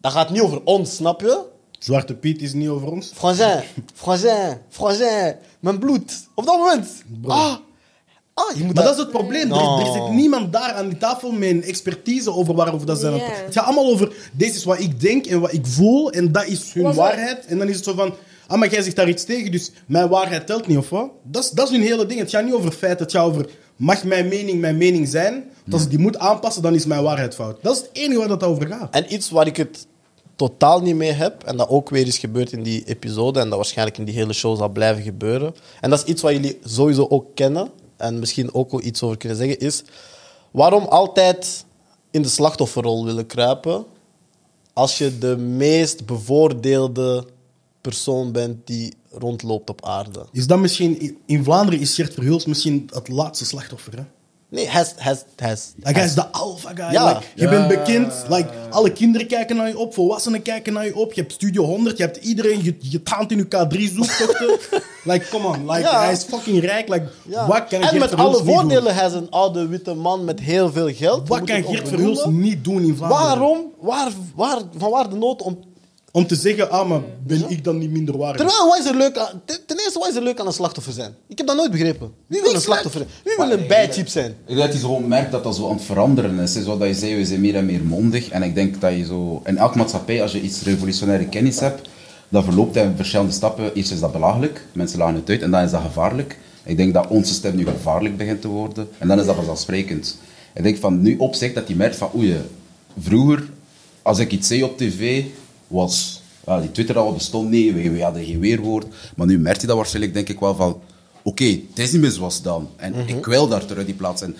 dat gaat niet over ons, snap je? Zwarte Piet is niet over ons. Frangin, frangin, frangin, mijn bloed. Op dat moment. Ah, ah je moet Maar dat is het probleem. Er, No. er zit niemand daar aan die tafel met een expertise over waarover dat aan het gaat allemaal over, dit is wat ik denk en wat ik voel en dat is hun Was dat- waarheid. En dan is het zo van, ah, maar jij zegt daar iets tegen, dus mijn waarheid telt niet, of wat? Dat is, dat is hun hele ding. Het gaat niet over feiten, het gaat over, mag mijn mening mijn mening zijn? Want als ik die moet aanpassen, dan is mijn waarheid fout. Dat is het enige waar dat over gaat. En iets waar ik het totaal niet mee heb, en dat ook weer is gebeurd in die episode, en dat waarschijnlijk in die hele show zal blijven gebeuren. En dat is iets wat jullie sowieso ook kennen, en misschien ook wel iets over kunnen zeggen, is waarom altijd in de slachtofferrol willen kruipen als je de meest bevoordeelde persoon bent die rondloopt op aarde. Is dat misschien, in Vlaanderen is Gert Verhulst misschien het laatste slachtoffer? Nee, hij is... Hij is, hij is, Like, hij is de alpha guy. Ja. Like, je bent bekend. Like, alle kinderen kijken naar je op. Volwassenen kijken naar je op. Je hebt Studio 100. Je hebt iedereen. Je, je taant in je K3-zoektochten. like, come on. Like, Ja. Hij is fucking rijk. Like, Ja. Wat kan en Geert met Verhulst alle voordelen, hij is een oude witte man met heel veel geld. Wat kan Geert Verhulst niet doen in Vlaanderen? Waarom? Waar, waar, van waar de nood om... Om te zeggen, ah, maar ben ik dan niet minder waard? Terwijl, wat is er leuk aan... Ten eerste, wat is er leuk aan een slachtoffer zijn? Ik heb dat nooit begrepen. Wie wil een slachtoffer zijn? Wie wil een bijchip zijn? Ik denk dat je zo merkt dat dat zo aan het veranderen is. Zoals dat je zei, we zijn meer en meer mondig. En ik denk dat je zo... In elke maatschappij, als je iets revolutionaire kennis hebt, dat verloopt in verschillende stappen. Eerst is dat belachelijk, mensen lachen het uit, en dan is dat gevaarlijk. Ik denk dat onze stem nu gevaarlijk begint te worden. En dan is dat vanzelfsprekend. Ik denk van nu op zich dat je merkt van, oei, vroeger, als ik iets zei op tv, was... Ja, die Twitter al bestond niet, we, we hadden geen weerwoord. Maar nu merkt hij dat waarschijnlijk, denk ik wel, van... Oké, het is niet meer zoals dan. En Mhm. ik wil daar terug die plaats. En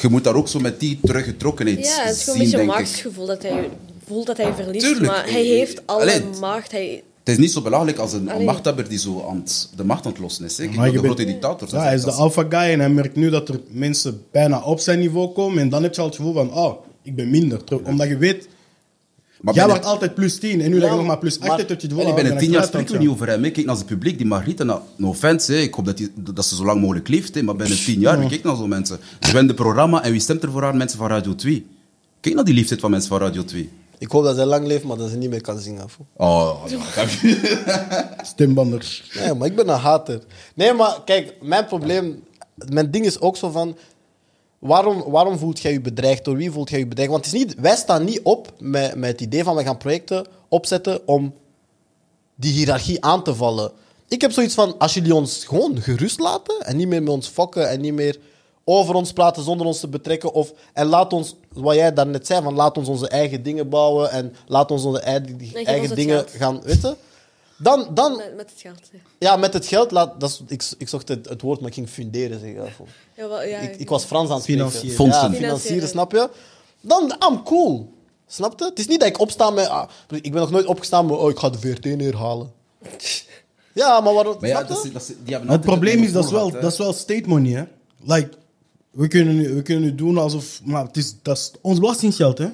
je moet daar ook zo met die teruggetrokkenheid Ja, het is gewoon zien, een beetje ik. machtsgevoel dat hij voelt dat hij verliest. Tuurlijk. Maar hij heeft alle Allee, macht. Hij, Het is niet zo belachelijk als een, Allee. machthebber die zo aan het- de macht aan het lossen is. Je de bent- grote dictators. Ja, hij is de alpha guy en hij merkt nu dat er mensen bijna op zijn niveau komen. En dan heb je al het gevoel van, oh, ik ben minder. Terug- Omdat je weet, Maar jij wordt altijd plus 10. En nu dat je nog maar plus 8 maar- hebt, heb je het gevoel, binnen oh, tien ben jaar ik spreken we niet over hem. hè. Kijk naar het publiek, die Margriet. En dat- no offense, hè. ik hoop dat, die, dat ze zo lang mogelijk leeft. Hè. Maar binnen tien jaar, wie kijkt naar zo'n mensen? Ze winnen de programma en wie stemt er voor haar? Mensen van Radio 2. Kijk naar die liefde van mensen van Radio 2. Ik hoop dat hij lang leeft, maar dat ze niet meer kan zingen. Oh. Stembanders. Nee, maar ik ben een hater. Nee, maar kijk, mijn probleem... Mijn ding is ook zo van... Waarom, waarom voelt jij je bedreigd? Door wie voelt jij je bedreigd? Want het is niet, wij staan niet op met, met het idee van... We gaan projecten opzetten om die hiërarchie aan te vallen. Ik heb zoiets van... Als jullie ons gewoon gerust laten... En niet meer met ons fokken en niet meer over ons praten zonder ons te betrekken. Of, en laat ons, wat jij daarnet zei, van laat ons onze eigen dingen bouwen. En laat ons onze eigen, eigen dingen gaan... Weten? Dan, dan, met, met het geld. ja. ja, met het geld, laat, dat is, ik, ik zocht het, het woord, maar ik ging funderen. Zeg, ja, wel, ja, ik, ik was Frans aan het spreken. Financieren. Fondsen. Ja, financieren, Financieren. snap je? Dan, I'm cool. Snap je? Het is niet dat ik opsta met... ah, ik ben nog nooit opgestaan met... Oh, ik ga de VRT neerhalen. Ja, maar waarom... Maar ja, dat is, dat is, die hebben Het probleem is, dat is, wel, dat is wel state money, hè. Like, we kunnen, nu- we kunnen nu doen alsof... Maar het is, dat is ons belastinggeld, hè.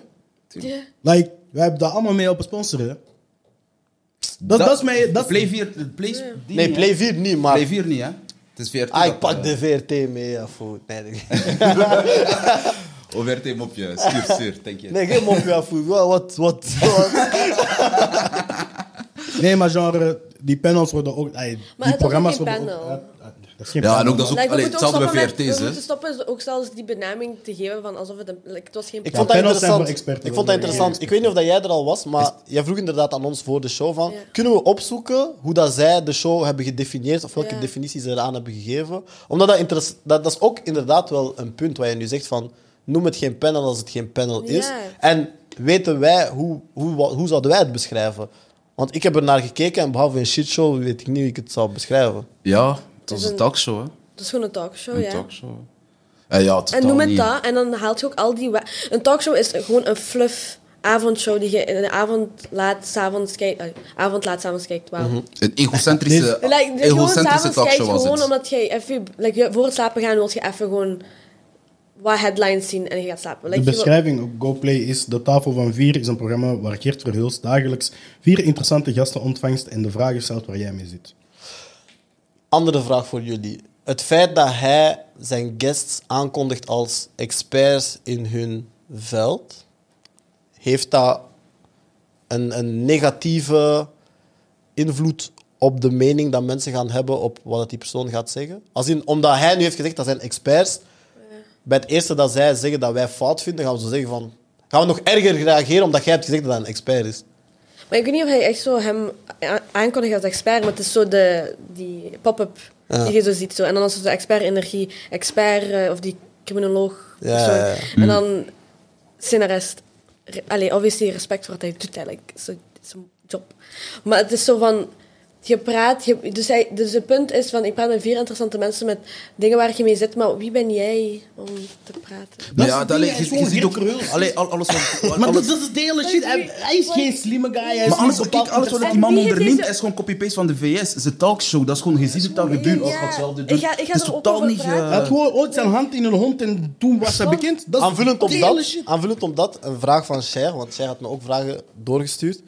Ja. Like, wij hebben daar allemaal mee op sponsoren, hè. Dat, dat, is mij... Dat, Play 4, Play, die Nee, niet, Play hè. 4 niet, maar... Play 4 niet, hè? Het is VRT. Ah, ik pak eh, de VRT mee, ja, fout. Nee, nee. Oh, VRT mopje. Stuur, stuur, denk je. nee geen mopje, ja, fout. Wat, wat, nee, maar genre, die panels worden ook... ey, Maar die het programma's geen worden ook... dat is geen Ja, en ook dat is ook... Allee, hetzelfde bij VRT's, we moeten stoppen ook zelfs die benaming te geven van alsof het een... Like, het was geen Ik vond dat interessant. Ik vond dat interessant. Ik weet niet of dat jij er al was, maar jij vroeg inderdaad aan ons voor de show van... Ja. Kunnen we opzoeken hoe dat zij de show hebben gedefinieerd of welke Ja. definities ze eraan hebben gegeven? Omdat dat, interess- dat, dat is ook inderdaad wel een punt waar je nu zegt van... Noem het geen panel als het geen panel is. Ja. En weten wij, hoe, hoe, hoe zouden wij het beschrijven? Want ik heb er naar gekeken en behalve een shitshow weet ik niet hoe ik het zou beschrijven. Ja, het was is een een- talkshow, hè? Het is gewoon een talkshow, Een ja. talkshow. Eh, ja, En noem het niet. dat, en dan haalt je ook al die... Een talkshow is gewoon een fluff avondshow die je in de avond laat, s'avonds kijkt. eh, avond laat, s'avonds kijkt. Wauw. Een egocentrische, Like, dat je gewoon egocentrische s'avonds kijkt, talkshow was gewoon het. omdat je even, like, je- voor het slapen gaan wil je even gewoon wat headlines zien en je gaat slapen. Like, De beschrijving op GoPlay is De Tafel van Vier is een programma waar Geert Verhulst dagelijks vier interessante gasten ontvangst en de vragen stelt waar jij mee zit. Andere vraag voor jullie. Het feit dat hij zijn guests aankondigt als experts in hun veld, heeft dat een, een negatieve invloed op de mening dat mensen gaan hebben op wat die persoon gaat zeggen? Als in, omdat hij nu heeft gezegd dat zijn experts, bij het eerste dat zij zeggen dat wij fout vinden, gaan we zo zeggen van... Gaan we nog erger reageren omdat jij hebt gezegd dat hij een expert is? Maar ik weet niet of hij echt zo hem aankondigt als expert, maar het is zo de, die pop-up Ja. die je zo ziet. Zo. En dan is het zo expert energie, expert eh, of die criminoloog. Ja, persoon. ja, ja. En dan scenarist. Allee, obviously respect voor wat hij doet eigenlijk. Is zo- een job. Maar het is zo van... Je praat, je, dus, hij, dus het punt is van, ik praat met vier interessante mensen met dingen waar je mee zit, maar wie ben jij om te praten? Dat ja, is het dat, je, is je gewoon ziet ook... Allee, al- alles wat... Maar alles- dat is de hele shit. Hij, hij is geen slimme guy. Hij is Maar alles, niet kijk, alles wat die man onderneemt deze- is gewoon copy-paste van de VS. Zijn talkshow, dat is gewoon, je ziet het daar gebeuren Ja. Ik doen. ga- ik ga Het is er ook totaal over niet... praten. eh, Hij had gewoon ooit zijn hand in een hond en toen was hij bekend. Dat is Aanvullend op, dat, aanvullend op dat, een vraag van Cher, want Cher had me ook vragen doorgestuurd.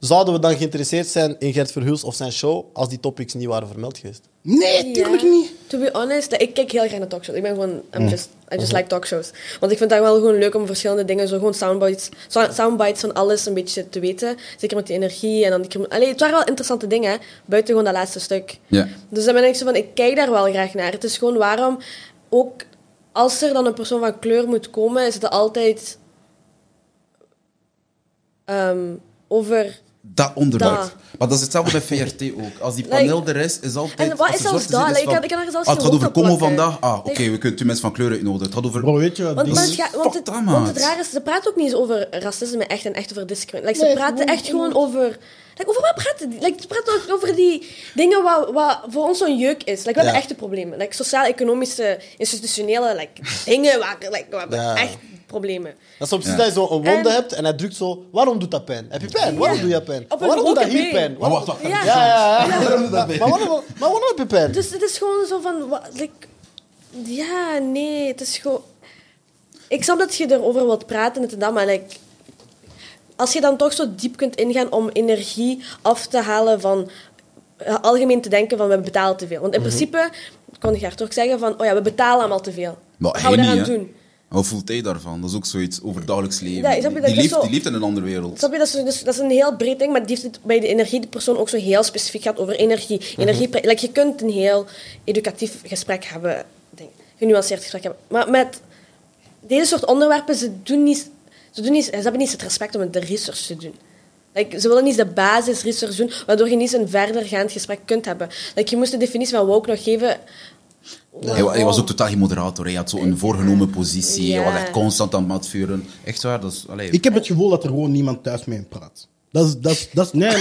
Zouden we dan geïnteresseerd zijn in Gert Verhulst of zijn show als die topics niet waren vermeld geweest? Nee, tuurlijk niet. To be honest, ik kijk heel graag naar talkshows. Ik ben gewoon, I'm Mm. just, I just like talkshows. Want ik vind dat wel gewoon leuk om verschillende dingen, zo gewoon soundbites, so- soundbites van alles een beetje te weten. Zeker met die energie en dan die... Allee, het waren wel interessante dingen, hè, buiten gewoon dat laatste stuk. Ja. Dus dan ben ik zo van, ik kijk daar wel graag naar. Het is gewoon waarom, ook als er dan een persoon van kleur moet komen, is het altijd ehm, over... Dat onderwerp. Maar dat is hetzelfde bij VRT ook. Als die Like- panel er is, is altijd... En wat is zelfs dat? is Like, ik kan er zelfs ah, het gaat over plakken. vandaag. Ah, oké, Like- we kunnen twee mensen van kleur uitnodigen. Het gaat over... Bro, weet je wat? Want, is? het, gaat- want, het, dat, want maat. het raar is, ze praten ook niet eens over racisme echt en echt over discriminatie. Like, Nee, ze praten echt gewoon over... Like, over wat praten die? Like, ze praten ook over die dingen wat, wat voor ons zo'n jeuk is. Like, we hebben Ja. echte problemen. Like, sociaal-economische, institutionele like, dingen waar, like, we Ja. echt problemen. Dat is zo precies Ja. dat je zo een wonde En- hebt en hij drukt zo, waarom doet dat pijn? Heb je pijn? Waarom doe je pijn? Waarom doet dat hier been. pijn? Maar Waarom- wacht, wacht. Ja. Ja, ja, ja. Maar waarom, maar waarom heb je pijn? Dus het is gewoon zo van... like, ja, nee, het is gewoon... Ik snap dat je erover wilt praten en dat, maar like, als je dan toch zo diep kunt ingaan om energie af te halen van eh, algemeen te denken van we betalen te veel. Want in principe kon je toch zeggen van oh ja, we betalen allemaal te veel. Maar gaan we niet, daaraan hè. doen? Wat voelt hij daarvan? Dat is ook zoiets over het dagelijks leven. Ja, je, die, leeft, zo- die leeft in een andere wereld. Snap je? Dat is, dus, dat is een heel breed ding, maar die heeft het bij de energie, de persoon ook zo heel specifiek gaat over energie. energie like, je kunt een heel educatief gesprek hebben, denk, genuanceerd gesprek hebben. Maar met deze soort onderwerpen, ze, doen niet, ze, doen niet, ze hebben niet het respect om de research te doen. Like, ze willen niet de basis research doen, waardoor je niet een verdergaand gesprek kunt hebben. Like, je moest de definitie van woke nog geven. Hij, wa- hij was ook totaal geen moderator. Hij had zo'n voorgenomen positie. Hij was echt constant aan het matvuren. Echt waar. Dat is, allee, Ik heb het gevoel dat er gewoon niemand thuis mee praat. Dat is, dat is, dat is, nee,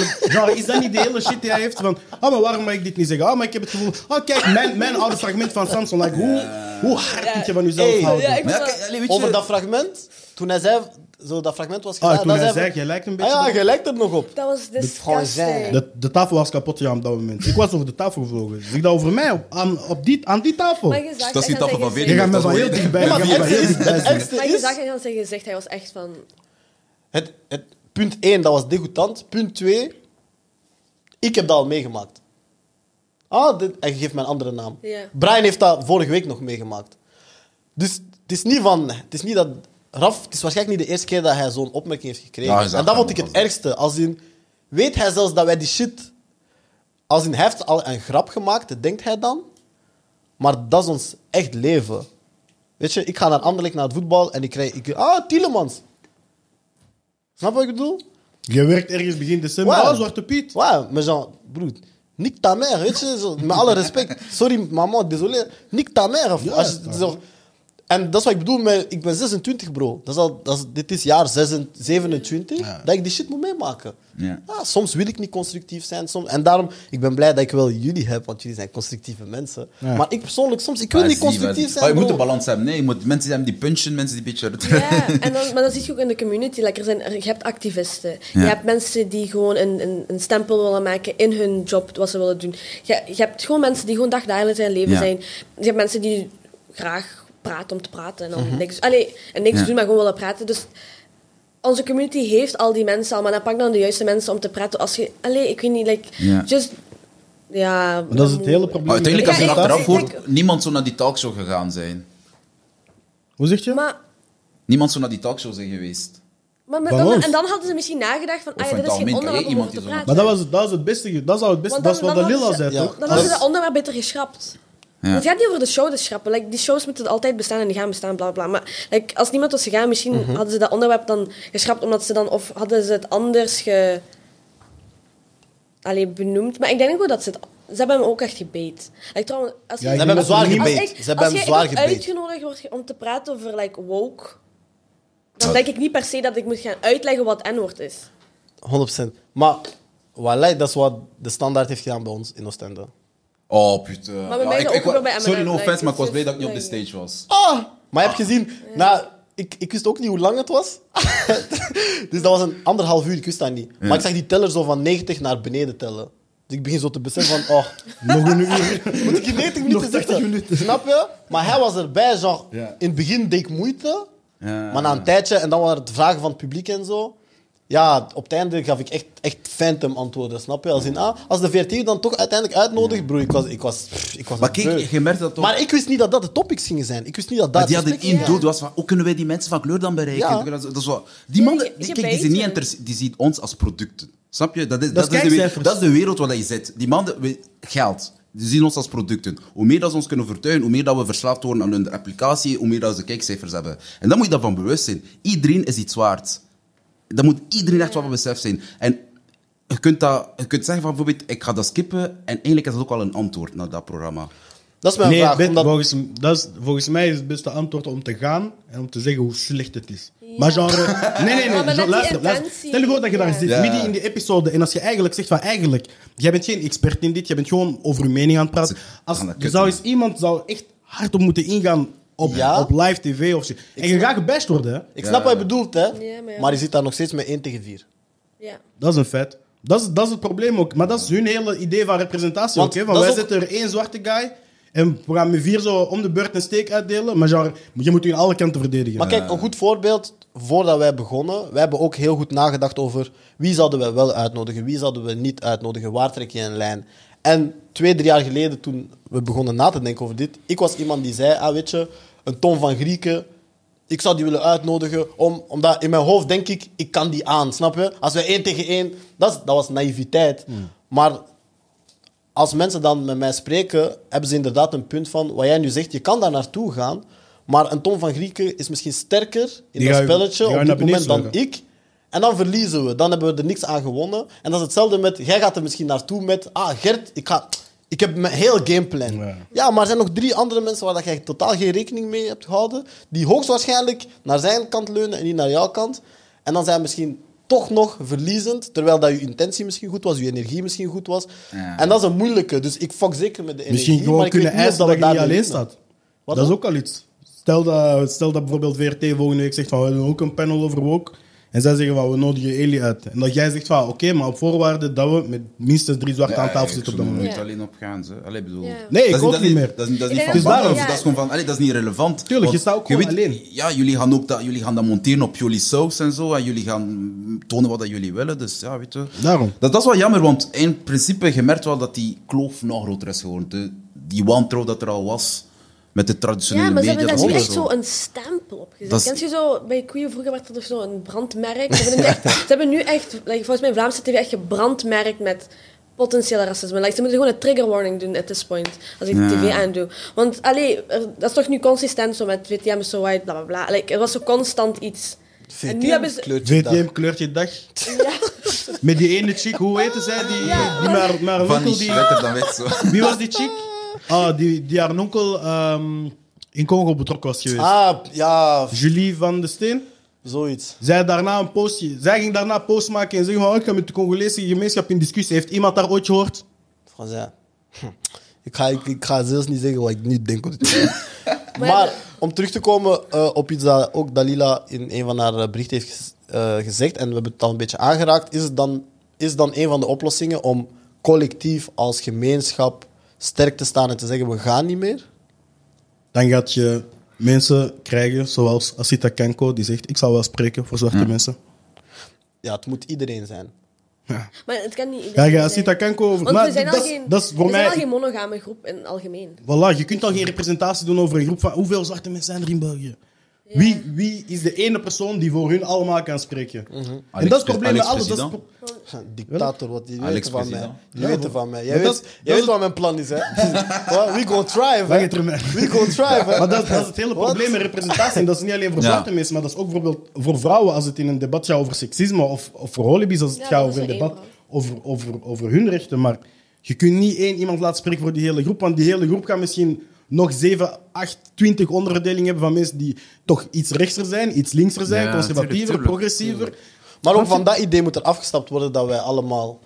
is dat niet de hele shit die hij heeft van, ah, maar waarom mag ik dit niet zeggen? Ah, maar ik heb het gevoel, ah, kijk, mijn, mijn oude fragment van Samson, like, hoe, hoe hard moet je van jezelf Hey. houden? Ja, ik Maar ja, vond kijk, allee, weet je, Over dat fragment, toen hij zei, zo dat fragment was gedaan, Ah, toen hij zei jij lijkt een beetje... Ah ja, op- je lijkt er nog op. Dat was disgusting. de, de tafel was kapot ja, op dat moment. Ik was over de tafel gevlogen. Zeg dat over mij, op, aan, op die, aan die tafel. Maar je zag Dat is aan dat van zijn Je gaat me dat van heel je. dichtbij, Ja, je maar je zag aan zijn gezicht, hij was echt van... Het, het, punt 1, dat was degoutant. Punt 2, ik heb dat al meegemaakt. Ah, dit, en je geeft mij een andere naam. Ja. Brian heeft dat vorige week nog meegemaakt. Dus het is niet van... Het is niet dat... Raf, het is waarschijnlijk niet de eerste keer dat hij zo'n opmerking heeft gekregen. Ja, en dat vond ik het ergste. Als in... Weet hij zelfs dat wij die shit... Als in, hij heeft al een grap gemaakt, denkt hij dan. Maar dat is ons echt leven. Weet je, ik ga naar Anderlecht, naar het voetbal, en ik krijg... Ik, ah, Tielemans. Snap wat ik bedoel? Je werkt ergens begin december, Wow. ah, Zwarte Piet. Ouais, mais genre, broer, nique ta mère, weet je, zo, met alle respect. Sorry, maman, désolé. Nique ta mère. Of, Ja, als je- ja. zo, En dat is wat ik bedoel met, ik ben 26 bro. Dat is al, dat is, dit is jaar 26 27, dat ik die shit moet meemaken. Ja. soms wil ik niet constructief zijn. Soms, en daarom, ik ben blij dat ik wel jullie heb, want jullie zijn constructieve mensen. Ja. Maar ik persoonlijk, soms, ik wil Maar niet constructief zijn Oh, je moet een balans hebben. Nee, je moet mensen hebben die punchen, mensen die een beetje... Ja, en dan, maar dat zie je ook in de community. Like, er zijn, er- je hebt activisten. Je hebt mensen die gewoon een, een, een stempel willen maken in hun job, wat ze willen doen. Je, je hebt gewoon mensen die gewoon dagdagelijks in hun leven Ja. zijn. Je hebt mensen die graag praten om te praten. En, dan niks, allee, en niks Ja. doen, maar gewoon willen praten. Dus onze community heeft al die mensen al, maar dan pak dan de juiste mensen om te praten. Als je, allee, ik weet niet, like, Ja. just... Ja, Maar dat is het hele probleem. Maar uiteindelijk, als je achteraf hoort, niemand zou naar die talkshow gegaan zijn. Hoe zeg je? Maar, Niemand zou naar die talkshow zijn geweest. maar met dan, en dan hadden ze misschien nagedacht van, ah, dit is geen onderwerp om te praten. Maar dat was, dat was het beste. Dat is al het beste. Dat is wat dan de Lil al hadden zei, ze- toch? Dan Dat hadden is- ze dat onderwerp beter geschrapt. Ja. Het gaat niet over de show te schrappen. Like, die shows moeten altijd bestaan en die gaan bestaan, bla bla. Maar like, als niemand was gegaan, misschien Mhm. hadden ze dat onderwerp dan geschrapt omdat ze dan, of hadden ze het anders ge, Allee, benoemd. Maar ik denk ook wel dat ze het. Ze hebben hem ook echt gebait. Like, trouwens, als Ja, je- Ze hebben hem zwaar Als gebait. als ik- Ze hebben als hem zwaar uitgenodigd wordt om te praten over like, woke, dan denk ik niet per se dat ik moet gaan uitleggen wat N-woord is. 100%. Maar, wallah, dat is wat de standaard heeft gedaan bij ons in Oostende. Oh, putain. Maar bij mij ook wel bij sorry, no like, offense, maar ik was blij dat ik niet op de stage was. Ah! Maar heb je gezien? Nou, ik, ik wist ook niet hoe lang het was. dus dat was een anderhalf uur, ik wist dat niet. Maar ik zag die teller zo van 90 naar beneden tellen. Dus ik begin zo te beseffen van, oh, Nog een uur. moet ik in 90 minuten Nog 30 zitten? minuten. Snap je? Maar hij was erbij, genre, Ja. in het begin deed ik moeite. Ja. Maar na een tijdje, en dan waren het vragen van het publiek en zo. Ja, op het einde gaf ik echt, echt phantom antwoorden, snap je? Als, in, ah, als de VRT je dan toch uiteindelijk uitnodigt, bro, ik was, ik was, pff, ik was Maar beu. kijk, je merkt dat toch... Maar ik wist niet dat dat de topics gingen zijn. Ik wist niet dat dat... Maar die hadden één doel, was van, hoe kunnen wij die mensen van kleur dan bereiken? Ja. Dat is, dat is wat, die Ja, mannen, je- die, je kijk, die, zijn niet die zien ons als producten. Snap je? Dat is, Dat dat, is de, dat is de wereld waar je zit. Die mannen, geld. Die zien ons als producten. Hoe meer dat ze ons kunnen vertuigen, hoe meer dat we verslaafd worden aan hun applicatie, hoe meer dat ze kijkcijfers hebben. En dan moet je daarvan bewust zijn. Iedereen is iets waard. Dat moet iedereen echt wel van besef zijn. En je kunt, dat, je kunt zeggen van bijvoorbeeld, ik ga dat skippen, en eigenlijk is dat ook wel een antwoord naar dat programma. Dat is mijn Nee, vraag. omdat- volgens, dat is, volgens mij is het beste antwoord om te gaan en om te zeggen hoe slecht het is. Maar genre... Nee, nee, nee. Die luister, luister. Stel je voor dat je daar ja. zit, Ja. midden in die episode, en als je eigenlijk zegt van eigenlijk, jij bent geen expert in dit, je bent gewoon over je mening aan het praten. Als, er kut, zou eens iemand zou echt hard op moeten ingaan op, Ja. op live tv of zo. En je gaat gebashed worden, hè. Ik snap wat je bedoelt, hè. maar ja. Maar je zit daar nog steeds met 1 tegen 4. Ja. Dat is een feit. Dat is, dat is het probleem ook. Maar dat is hun hele idee van representatie Want ook. Hè? Van wij ook- zetten er één zwarte guy en we gaan met vier zo om de beurt een steek uitdelen. Maar genre, je moet je aan alle kanten verdedigen. Maar kijk, een goed voorbeeld, voordat wij begonnen, wij hebben ook heel goed nagedacht over wie zouden we wel uitnodigen, wie zouden we niet uitnodigen, waar trek je een lijn. En twee, drie jaar geleden, toen we begonnen na te denken over dit, ik was iemand die zei, ah weet je, een Tom van Grieken, ik zou die willen uitnodigen, om, omdat in mijn hoofd denk ik, ik kan die aan, snap je? Als wij één tegen één, dat, is- dat was naïviteit. Maar als mensen dan met mij spreken, hebben ze inderdaad een punt van wat jij nu zegt. Je kan daar naartoe gaan, maar een Tom van Grieken is misschien sterker in Die dat spelletje je op dit moment dan ik. En dan verliezen we. Dan hebben we er niks aan gewonnen. En dat is hetzelfde met, jij gaat er misschien naartoe met, ah Gert, ik, ga, ik heb mijn heel gameplan. Ja. Ja. maar er zijn nog drie andere mensen waar dat jij totaal geen rekening mee hebt gehouden, die hoogstwaarschijnlijk naar zijn kant leunen en niet naar jouw kant. En dan zijn misschien toch nog verliezend, terwijl dat je intentie misschien goed was, je energie misschien goed was. Ja. En dat is een moeilijke. Dus ik fok zeker met de energie. Misschien gewoon maar ik kunnen eisen dat, we je niet alleen staat. Wat dat is ook al iets. Stel dat, stel dat bijvoorbeeld VRT volgende week zegt van we doen ook een panel over woke. En zij zeggen van we nodigen Eli uit. En dat jij zegt van oké, maar op voorwaarde dat we met minstens drie zwarte aan tafel zitten op dat moment. Ja. alleen op gaan. Ze. Allee, bedoel, Ja. Nee, ik dat is, ook niet niet meer. Dat is, dat is niet van Ja. of dat is gewoon van, allee, dat is niet relevant. Tuurlijk, je staat ook je gewoon alleen. Ja, jullie gaan ook dat, jullie gaan dat monteren op jullie saus en zo. En jullie gaan tonen wat dat jullie willen. Dus ja, weet je. Daarom. Dat, dat is wel jammer, want in principe, je merkt wel dat die kloof nog groter is geworden. De, die wantrouwen dat er al was met de traditionele Ja, maar ze media. hebben daar dat nu is echt zo. een stempel op gezet. Kent je zo, bij Koeien vroeger werd er zo een brandmerk. Ze hebben, nu echt, ze hebben nu echt, like, volgens mij Vlaamse TV, echt gebrandmerkt met potentiële racisme. Like, ze moeten gewoon een trigger warning doen at this point, als ik de tv aandoe. Want, allee, er- dat is toch nu consistent zo met VTM is zo white, bla bla bla. Like, er was zo constant iets. En nu hebben ze... Kleurtje dag. VTM kleurtje dag. Ja. Met die ene chick, hoe heette zij? Die, die maar, maar Van die dan zo. Wie was die chick? Ah, die, die haar onkel... ehm, in Congo betrokken was geweest. Ah, ja, Julie van de Steen. zoiets. Zij, daarna een postje, zij ging daarna een post maken en zeggen: van, Ik ga met de Congolese gemeenschap in discussie. Heeft iemand daar ooit gehoord? Van ja. Hm. Ik ga, ik, ik ga zelfs niet zeggen wat ik nu denk. maar, Maar- om terug te komen eh, op iets dat ook Dalila in een van haar eh, berichten heeft gez- eh, gezegd, en we hebben het al een beetje aangeraakt, is het dan, is dan een van de oplossingen om collectief als gemeenschap sterk te staan en te zeggen: we gaan niet meer? Dan gaat je mensen krijgen, zoals Asita Kenko, die zegt: Ik zal wel spreken voor zwarte mensen. Ja, het moet iedereen zijn. Ja. Maar het kan niet Ja, iedereen je. Asita Kenko. Want maar we zijn, al dat, is- geen, dat is voor we zijn mij. al geen monogame groep in het algemeen. Voilà, je kunt al geen representatie doen over een groep van hoeveel zwarte mensen zijn er in België. Wie, wie is de ene persoon die voor hun allemaal kan spreken? En Alex- dat is het probleem met alles. Dat is Dictator, wat die Alex weten van mij. Die weten van mij. Jij dat weet, is- jij dat weet is- wat mijn plan is, hè? We hè? termijn. We try, hè? Maar dat, dat is het hele probleem met representatie. En dat is niet alleen voor Ja. zwarte mensen, maar dat is ook bijvoorbeeld voor vrouwen als het in een debat gaat over seksisme of, of voor holibies als het Ja, gaat over een debat over, over, over hun rechten. Maar je kunt niet één iemand laten spreken voor die hele groep, want die hele groep kan misschien nog 7, 8, 20 onderverdelingen hebben van mensen die toch iets rechtser zijn, iets linkser zijn, Ja, conservatiever, tuurlijk, tuurlijk, progressiever. Maar ook van dat idee moet er afgestapt worden dat wij allemaal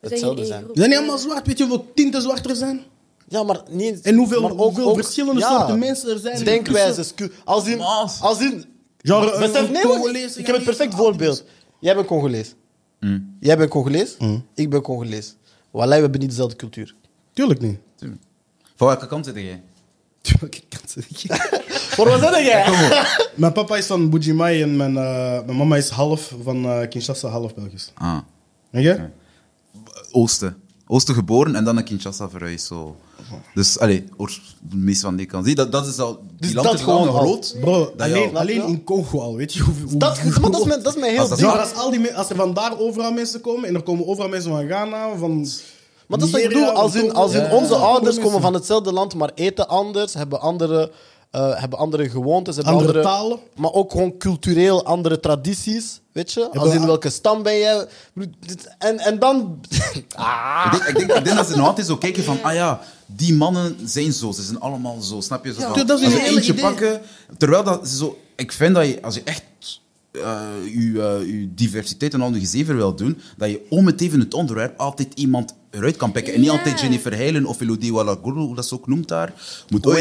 hetzelfde zijn. We zijn niet allemaal zwart. Weet je hoeveel tinten zwarter er zijn? Ja, maar niet... En hoeveel, maar ook- hoeveel ook- verschillende ja, soorten mensen er zijn? Denkwijzes. Als in... Als in Genre, een- besef, nee, Congolees, ik heb het perfect voorbeeld. Jij bent Congolees. Jij bent Congolees. Ik ben Congolees. Walai, we hebben niet dezelfde cultuur. Tuurlijk niet. Van welke kant zit jij? Welke kant zit ik? Voor wat zeg jij? Mijn papa is van Bujimai en mijn, eh, mijn mama is half van eh, Kinshasa, half Belgisch. Ah, En jij? Oosten. Oosten geboren en dan naar Kinshasa verhuisd. Zo. Dus, allee, oors- de meeste van die kant. Zie, dat, dat is al... Die Dus land dat is al gewoon groot. Bro, alleen, al- alleen in Congo al, weet je hoe, hoe Dat, maar dat is mijn, dat is mijn heel Als dat als, al die, als er vandaar overal mensen komen, en er komen overal mensen van Ghana, van Maar dat is wat ik bedoel, als in, als in onze ouders komen van hetzelfde land, maar eten anders, hebben andere, eh, hebben andere gewoontes, hebben Andere andere, talen. Maar ook gewoon cultureel andere tradities, weet je? Als in welke stam ben jij? En, en dan... Ah. Ik denk, ik, denk, ik denk dat ze nog altijd zo kijken van, ah ja, die mannen zijn zo, ze zijn allemaal zo, snap je? Zo van, dat is als een ze hele eentje idee. pakken, terwijl dat ze zo, ik vind dat je, als je echt je, eh, je diversiteit en al je gezever wil doen, dat je om het even het onderwerp altijd iemand eruit kan pikken. En niet altijd Jennifer Heilen of Elodie Walaguru, hoe dat ze ook noemt daar. Moet ooit.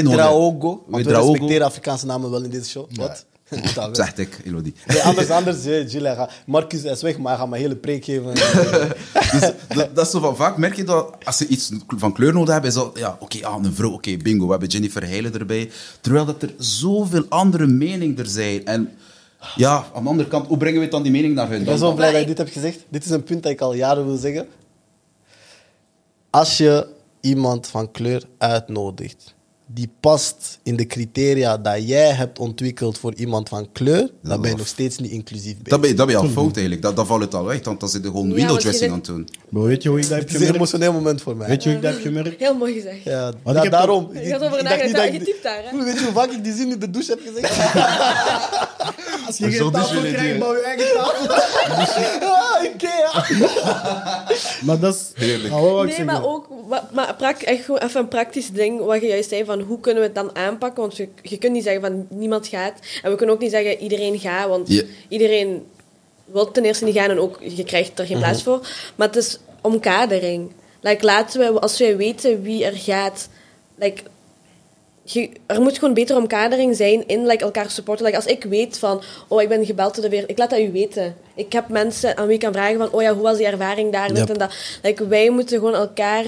Want we respecteren Afrikaanse namen wel in deze show. Wat? Dat. Zegt ik, Elodie. Nee, anders, anders, eh, Gilles, gaat- Marcus is weg, maar hij gaat mijn hele preek geven. Dus dat, dat is zo van, vaak merk je dat als ze iets van kleur nodig hebben, is dat, ja, oké, ah, een vrouw, oké, bingo, we hebben Jennifer Heilen erbij. Terwijl dat er zoveel andere meningen er zijn. En ja, aan de andere kant, hoe brengen we dan die mening naar hun? Ik ben zo blij dat je dit hebt gezegd. Dit is een punt dat ik al jaren wil zeggen. Als je iemand van kleur uitnodigt, die past in de criteria dat jij hebt ontwikkeld voor iemand van kleur, dan ben je nog steeds niet inclusief bezig. Dat ben, je- dat ben je al fout eigenlijk. Dat, dat valt het al weg, want dan zit je gewoon Ja, window dressing aan het doen. Bro, weet je hoe ik dat heb Het is een gemerkt? emotioneel moment voor mij. Weet je hoe ik dat heb gemerkt? Heel mooi gezegd. Ja, Want da- ik heb daarom. Je gaat over nagedacht, je typt daar, hè? Weet je hoe vaak ik die zin in de douche heb gezegd? Als je geen tafel dus krijgt, bouw je eigen tafel. ah, Ikea. Maar dat is... Heerlijk. Nee, zeggen? maar ook maar prak- echt gewoon even een praktisch ding wat je juist zei van hoe kunnen we het dan aanpakken? Want je, je kunt niet zeggen van niemand gaat. En we kunnen ook niet zeggen iedereen gaat, want iedereen wil ten eerste niet gaan en ook je krijgt er geen plaats Mhm. voor. Maar het is omkadering. Like, laten we, als wij weten wie er gaat, like, je- er moet gewoon betere omkadering zijn in like, elkaar supporten. Like, als ik weet van, oh, ik ben gebeld door de weer, ik laat dat u weten. Ik heb mensen aan wie ik kan vragen van, oh ja, hoe was die ervaring daar, dit Yep. en dat. Like, wij moeten gewoon elkaar,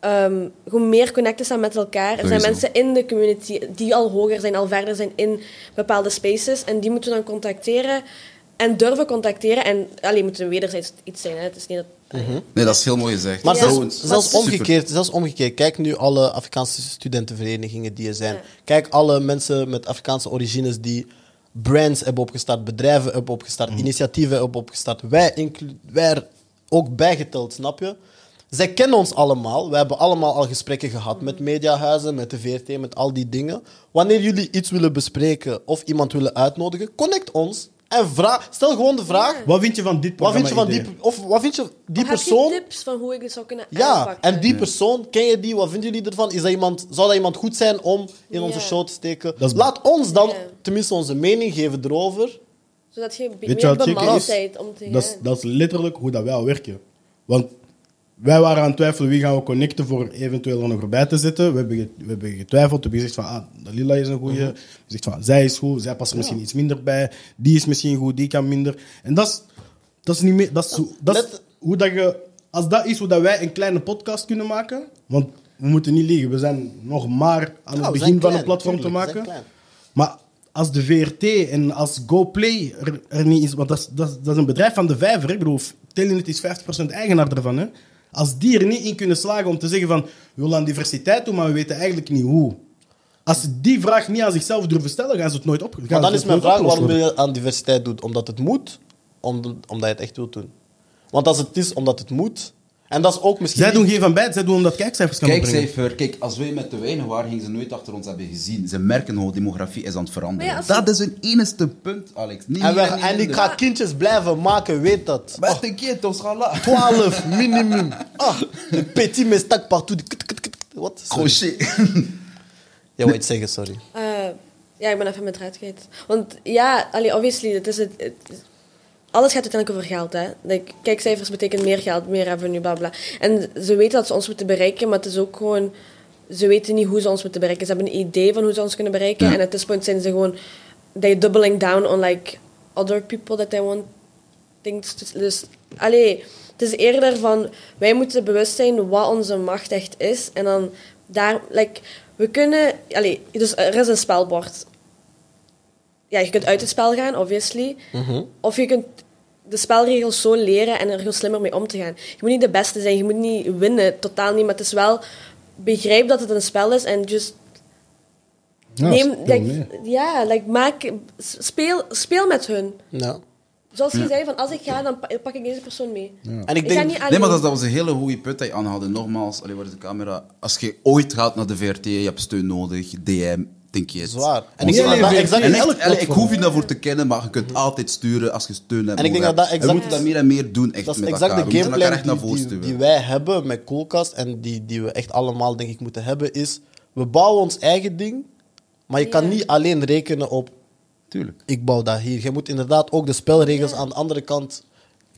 ehm, gewoon meer connecten staan met elkaar. Er zijn mensen in de community die al hoger zijn, al verder zijn in bepaalde spaces. En die moeten we dan contacteren en durven contacteren. En alleen moet er wederzijds iets zijn. Hè. Het is niet dat... Nee, dat is heel mooi gezegd. Maar Ja. zelfs, omgekeerd, zelfs omgekeerd, kijk nu alle Afrikaanse studentenverenigingen die er zijn. Ja. Kijk alle mensen met Afrikaanse origines die brands hebben opgestart, bedrijven hebben opgestart, initiatieven hebben opgestart. Wij, wij er ook bijgeteld, snap je? Zij kennen ons allemaal. We hebben allemaal al gesprekken gehad met mediahuizen, met de VRT, met al die dingen. Wanneer jullie iets willen bespreken of iemand willen uitnodigen, connect ons. En vraag, stel gewoon de vraag: Wat vind je van dit wat vind programma? je van die, of wat vind je die Of heb je persoon? tips van hoe ik dit zou kunnen Ja, aanpakken? en die persoon, ken je die? Wat vinden jullie ervan? Is dat iemand, zou dat iemand goed zijn om in onze Ja. show te steken? Laat ons dan Ja. tenminste onze mening geven erover. Zodat je Weet meer om te Dat is, gaan. dat is letterlijk hoe dat wij al werken. Want wij waren aan het twijfelen wie gaan we connecten voor eventueel er nog erbij te zitten. We hebben, we hebben getwijfeld. We hebben gezegd van, ah, Dalila is een goeie. We gezegd van, zij is goed. Zij past er misschien iets minder bij. Die is misschien goed, die kan minder. En dat is, dat is niet meer... Dat is, dat is hoe dat je... Als dat is hoe dat wij een kleine podcast kunnen maken... Want we moeten niet liegen. We zijn nog maar aan het begin van een platform tuurlijk, te maken. Maar als de VRT en als GoPlay er, er niet is, want dat is, dat, is, dat is een bedrijf van de vijver. Ik bedoel, Telenet is 50% eigenaar ervan. Hè. Als die er niet in kunnen slagen om te zeggen van, we willen aan diversiteit doen, maar we weten eigenlijk niet hoe. Als ze die vraag niet aan zichzelf durven stellen, gaan ze het nooit op. Maar dan is mijn vraag waarom je aan diversiteit doet. Omdat het moet, om, omdat je het echt wilt doen. Want als het is omdat het moet, en dat is ook misschien... Zij doen geen van beide, zij doen omdat kijkcijfers kan opbrengen. Kijkcijfer, kijk, als wij met te weinig waren, gingen ze nooit achter ons hebben gezien. Ze merken hoe demografie is aan het veranderen. Ja, Dat is hun enigste punt, Alex. Niet En, meer we, niet en ik ga kindjes blijven maken, weet dat. Maar een keer, toch, schala. 12 minimum. Ah, de petit me stak partout. Die kut, kut, kut. Wat? Crochet. Je wou iets zeggen, sorry. Eh, ja, ik ben even met kwijt. Want ja, allee, obviously, het is het, het- alles gaat uiteindelijk over geld. Hè. Like, kijkcijfers betekent meer geld, meer revenue, bla bla. En ze weten dat ze ons moeten bereiken, maar het is ook gewoon... Ze weten niet hoe ze ons moeten bereiken. Ze hebben een idee van hoe ze ons kunnen bereiken. En at this point zijn ze gewoon... They doubling down on like other people that they want things to... Dus, allee, het is eerder van... Wij moeten bewust zijn wat onze macht echt is. En dan daar... Like, we kunnen... Allee, dus er is een spelbord ja, je kunt uit het spel gaan, obviously. Of je kunt de spelregels zo leren en er heel slimmer mee om te gaan. Je moet niet de beste zijn, je moet niet winnen, totaal niet. Maar het is wel, begrijp dat het een spel is en just Ja, neem, like, ja, like, maak, speel, speel met hun. Ja. Zoals je zei, van als ik ga, dan pa- pak ik deze persoon mee. En ik Ik ga denk... niet alleen. Nee, maar dat, dat was een hele goede punt dat je aanhaalde. Nogmaals, allee, waar is de camera? Als je ooit gaat naar de VRT, je hebt steun nodig, DM, denk je het. Zwaar. En ik denk dat exact... En in echt, elk allee, ik hoef je daarvoor te kennen, maar je kunt altijd sturen als je steun hebt. En ik denk dat dat exact- We moeten dat meer en meer doen, echt Dat is met exact elkaar. de gameplan echt naar die, voren die, wij hebben met Coolcast en die, die we echt allemaal denk ik moeten hebben, is we bouwen ons eigen ding, maar je kan niet alleen rekenen op Tuurlijk. ik bouw dat hier. Je moet inderdaad ook de spelregels aan de andere kant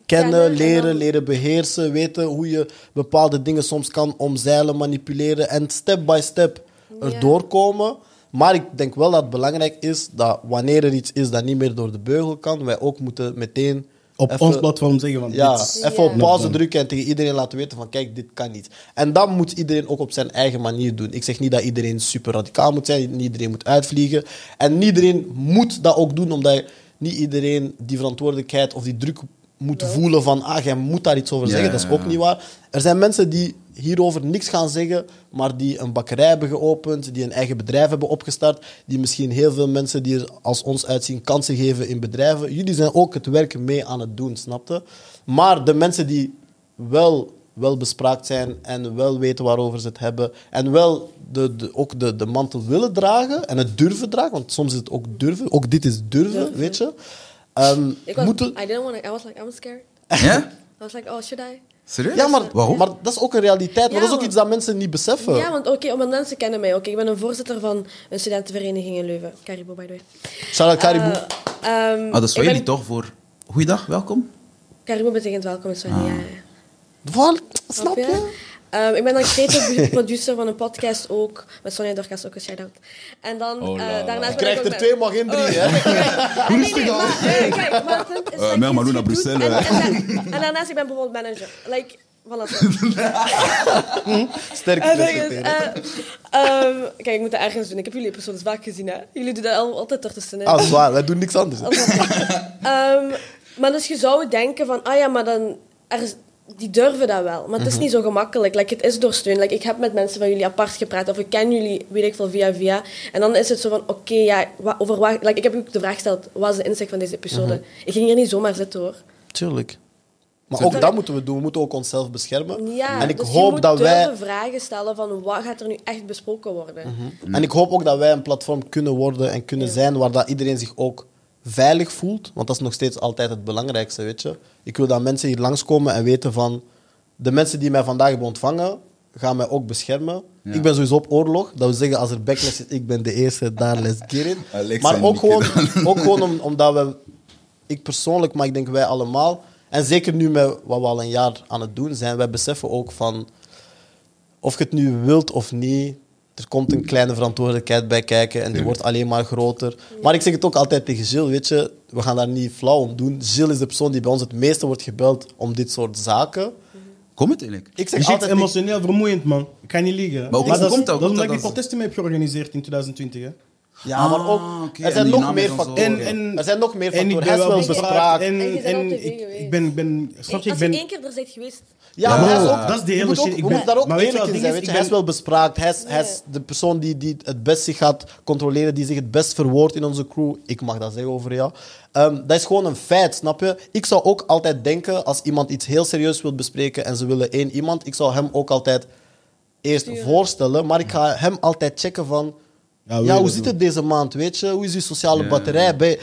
kennen, Kennen en leren, dan- leren beheersen, weten hoe je bepaalde dingen soms kan omzeilen, manipuleren en step by step Ja. erdoor komen. Maar ik denk wel dat het belangrijk is dat wanneer er iets is dat niet meer door de beugel kan, wij ook moeten meteen Op even- ons platform zeggen van, ja, dit is- even op pauze drukken en tegen iedereen laten weten van kijk, dit kan niet. En dat moet iedereen ook op zijn eigen manier doen. Ik zeg niet dat iedereen super radicaal moet zijn, niet iedereen moet uitvliegen. En niet iedereen moet dat ook doen, omdat niet iedereen die verantwoordelijkheid of die druk moet voelen van ah, jij moet daar iets over Ja, zeggen. Dat is ook ja. niet waar. Er zijn mensen die hierover niks gaan zeggen, maar die een bakkerij hebben geopend, die een eigen bedrijf hebben opgestart, die misschien heel veel mensen die er als ons uitzien kansen geven in bedrijven. Jullie zijn ook het werk mee aan het doen, snapte? Maar de mensen die wel, wel bespraakt zijn en wel weten waarover ze het hebben en wel de, de, ook de, de mantel willen dragen en het durven dragen, want soms is het ook durven, ook dit is durven, Durven. weet je. Ehm, Ik was, moeten, I didn't want to, I was like, I was scared. Ja? I was like, oh, should I? Serieus? ja, maar, Waarom? maar dat is ook een realiteit, maar Ja, dat is ook iets dat mensen niet beseffen. Ja, want oké, mensen kennen mij. Oké, ik ben een voorzitter van een studentenvereniging in Leuven. Caribou, by the way. Shout-out Caribou. Eh, ehm, Ah, dat is voor ik jullie ben- toch? Voor... Goeiedag, welkom. Caribou betekent welkom in Spanje, ja. Voilà, snap je? Ehm, ik ben dan creative producer van een podcast ook. Met Sonja Dorcas ook een shout-out. En dan, Oh, eh, daarnaast Je krijgt er twee, mag geen drie, hè? Nee, nee, maar, kijk, maar het punt is, like, Mel, maar iets doe naar Bruxelles, En, hè. en, da- en daarnaast, ik ben bijvoorbeeld manager. Like, voilà. Sterk En eh, ehm, kijk, ik moet dat ergens doen. Ik heb jullie episodes vaak gezien, hè. Jullie doen dat al- altijd ertussenin. Ah, zwaar, wij doen niks anders. hè. Ehm, maar dus je zou denken van, ah ja, maar dan... Er is, die durven dat wel. Maar het is niet zo gemakkelijk. Like, het is door steun. Like, ik heb met mensen van jullie apart gepraat. Of ik ken jullie, weet ik veel, via via. En dan is het zo van, oké, ja, over wat... Like, ik heb ook de vraag gesteld, wat is de inzicht van deze episode? Ik ging hier niet zomaar zitten, hoor. Tuurlijk. Maar ook dat moeten we doen. We moeten ook onszelf beschermen. Ja, en ik dus je hoop moet dat wij... durven vragen stellen van, wat gaat er nu echt besproken worden? En ik hoop ook dat wij een platform kunnen worden en kunnen Ja. zijn waar dat iedereen zich ook veilig voelt. Want dat is nog steeds altijd het belangrijkste, weet je. Ik wil dat mensen hier langskomen en weten van... De mensen die mij vandaag hebben ontvangen, gaan mij ook beschermen. Ja. Ik ben sowieso op oorlog. Dat wil zeggen, als er backlash is, ik ben de eerste, daar let's get it. Maar ook gewoon, dan. ook gewoon om, omdat we... Ik persoonlijk, maar ik denk wij allemaal... En zeker nu met wat we al een jaar aan het doen zijn, wij beseffen ook van of je het nu wilt of niet, er komt een kleine verantwoordelijkheid bij kijken en die wordt alleen maar groter. Maar ik zeg het ook altijd tegen Gilles, weet je, we gaan daar niet flauw om doen. Gilles is de persoon die bij ons het meeste wordt gebeld om dit soort zaken. Kom het eigenlijk? Ik Je zeg zit altijd... emotioneel vermoeiend, man. Ik kan niet liegen. Maar ook- dat, komt dat? dat omdat ik die protesten mee heb georganiseerd in 2020. Hè. Ja, maar ook... Ah, oké, Er zijn nog meer factoren. En, en, er zijn nog meer en ik factoren. ben Hij is wel bespraakt. En, En je ik, ben, ben, snap je, ik Als je ben... één keer er bent geweest, Ja, Ja, maar hij is ook, dat is de hele shit. Ik ben- moet daar ook maar weet eerlijk in zijn. Weet is? je. Hij is wel bespraakt. Hij is, hij is de persoon die, die het best zich gaat controleren, die zich het best verwoordt in onze crew. Ik mag dat zeggen over jou. Ehm, dat is gewoon een feit, snap je? Ik zou ook altijd denken, als iemand iets heel serieus wil bespreken en ze willen één iemand, ik zou hem ook altijd eerst voorstellen, maar ik ga hem altijd checken van... Ja, Ja, hoe zit het deze maand? Weet je, hoe is je sociale Ja. batterij? Bij,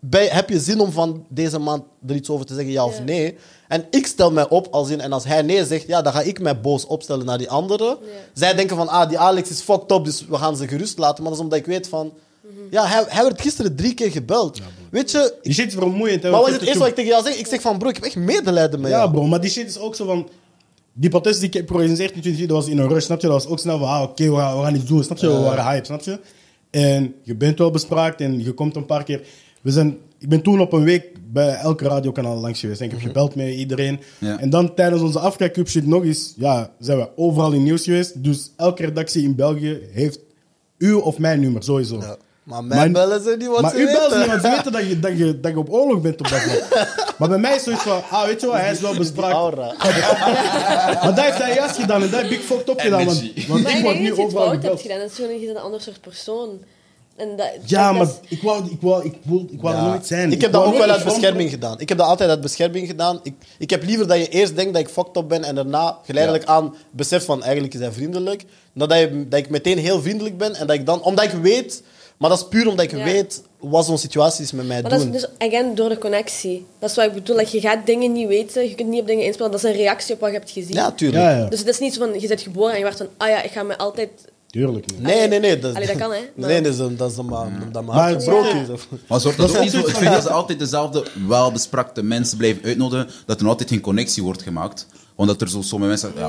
bij, heb je zin om van deze maand er iets over te zeggen, ja of Ja. nee? En ik stel mij op als in, en als hij nee zegt, ja, dan ga ik mij boos opstellen naar die anderen. Zij denken van, ah, die Alex is fucked up, dus we gaan ze gerust laten. Maar dat is omdat ik weet van, ja, hij, hij werd gisteren drie keer gebeld. weet je, Die shit is vermoeiend. hè, maar wat is het eerste wat ik tegen jou zeg? Ik zeg van, bro, ik heb echt medelijden met Ja, jou. bro, maar die shit is ook zo van. Die protest die ik georganiseerd in 2020, dat was in een rush, snap je? Dat was ook snel van, ah, oké, we, gaan, we gaan iets doen, snap je? We waren hype, snap je? En je bent wel bespraakt en je komt een paar keer. We zijn, ik ben toen op een week bij elk radiokanaal langs geweest. En ik heb gebeld met iedereen. Ja. En dan tijdens onze afkijkclub shit nog eens, ja, zijn we overal in nieuws geweest. Dus elke redactie in België heeft uw of mijn nummer, sowieso. Ja. Maar mij bellen ze niet, want Maar ze u belt niet, want ze weten dat je, dat, je, dat je op oorlog bent op dat moment. maar bij mij is zoiets van, ah, weet je wat, hij is wel bespraakt. Aura. Maar dat heeft hij juist gedaan en dat heb ik fucked up gedaan. Want, Maar ik word nu dat je het overal fout hebt gebeld. gedaan. Dat is gewoon een ander soort persoon. En dat, Ja, maar is- ik wou, ik wou, ik wou, ik wou Ja. er nooit zijn. Ik heb dat ook wel uit bescherming gedaan. Ik heb dat altijd uit bescherming gedaan. Ik, ik heb liever dat je eerst denkt dat ik fucked up ben en daarna geleidelijk aan beseft van eigenlijk is hij vriendelijk. Dan dat, je, dat ik meteen heel vriendelijk ben en dat ik dan, omdat ik weet, maar dat is puur omdat ik Ja. weet wat zo'n situaties met mij Maar dat doen. is dus, again, door de connectie. Dat is wat ik bedoel. Like, je gaat dingen niet weten, je kunt niet op dingen inspelen. Dat is een reactie op wat je hebt gezien. Ja, tuurlijk. Ja, ja. Dus het is niet zo van, je bent geboren en je werd van, ah ja, ik ga me altijd... Tuurlijk niet. Nee, nee, nee. Dat, Allee, dat kan, hè, maar- Nee, dat is, een- dat is een, dat Maar ja. is. of- Maar dat ook niet zo? zoiets dat ze altijd dezelfde welbesprakte mensen blijven uitnodigen, dat er altijd geen connectie wordt gemaakt. Omdat er zo sommige mensen ja, Ja.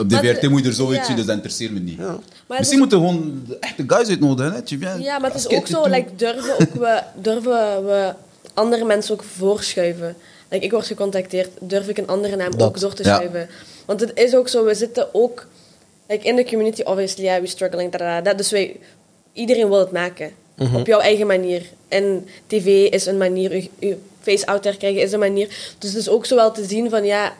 op de Maar VRT moet je er zo ja. uitzien, dus dat interesseert me niet. Maar het Misschien is- moeten we gewoon de echte guys uitnodigen. Hè? Ja, maar het is ook zo, like, durven, ook we, durven we andere mensen ook voorschuiven. Like, ik word gecontacteerd, durf ik een andere naam Dat. ook door te Ja. schuiven. Want het is ook zo, we zitten ook like, in de community, obviously, yeah, we struggling, da, da, da. dus wij, iedereen wil het maken. Op jouw eigen manier. En tv is een manier, je, je face out there krijgen is een manier. Dus het is ook zo wel te zien van, ja,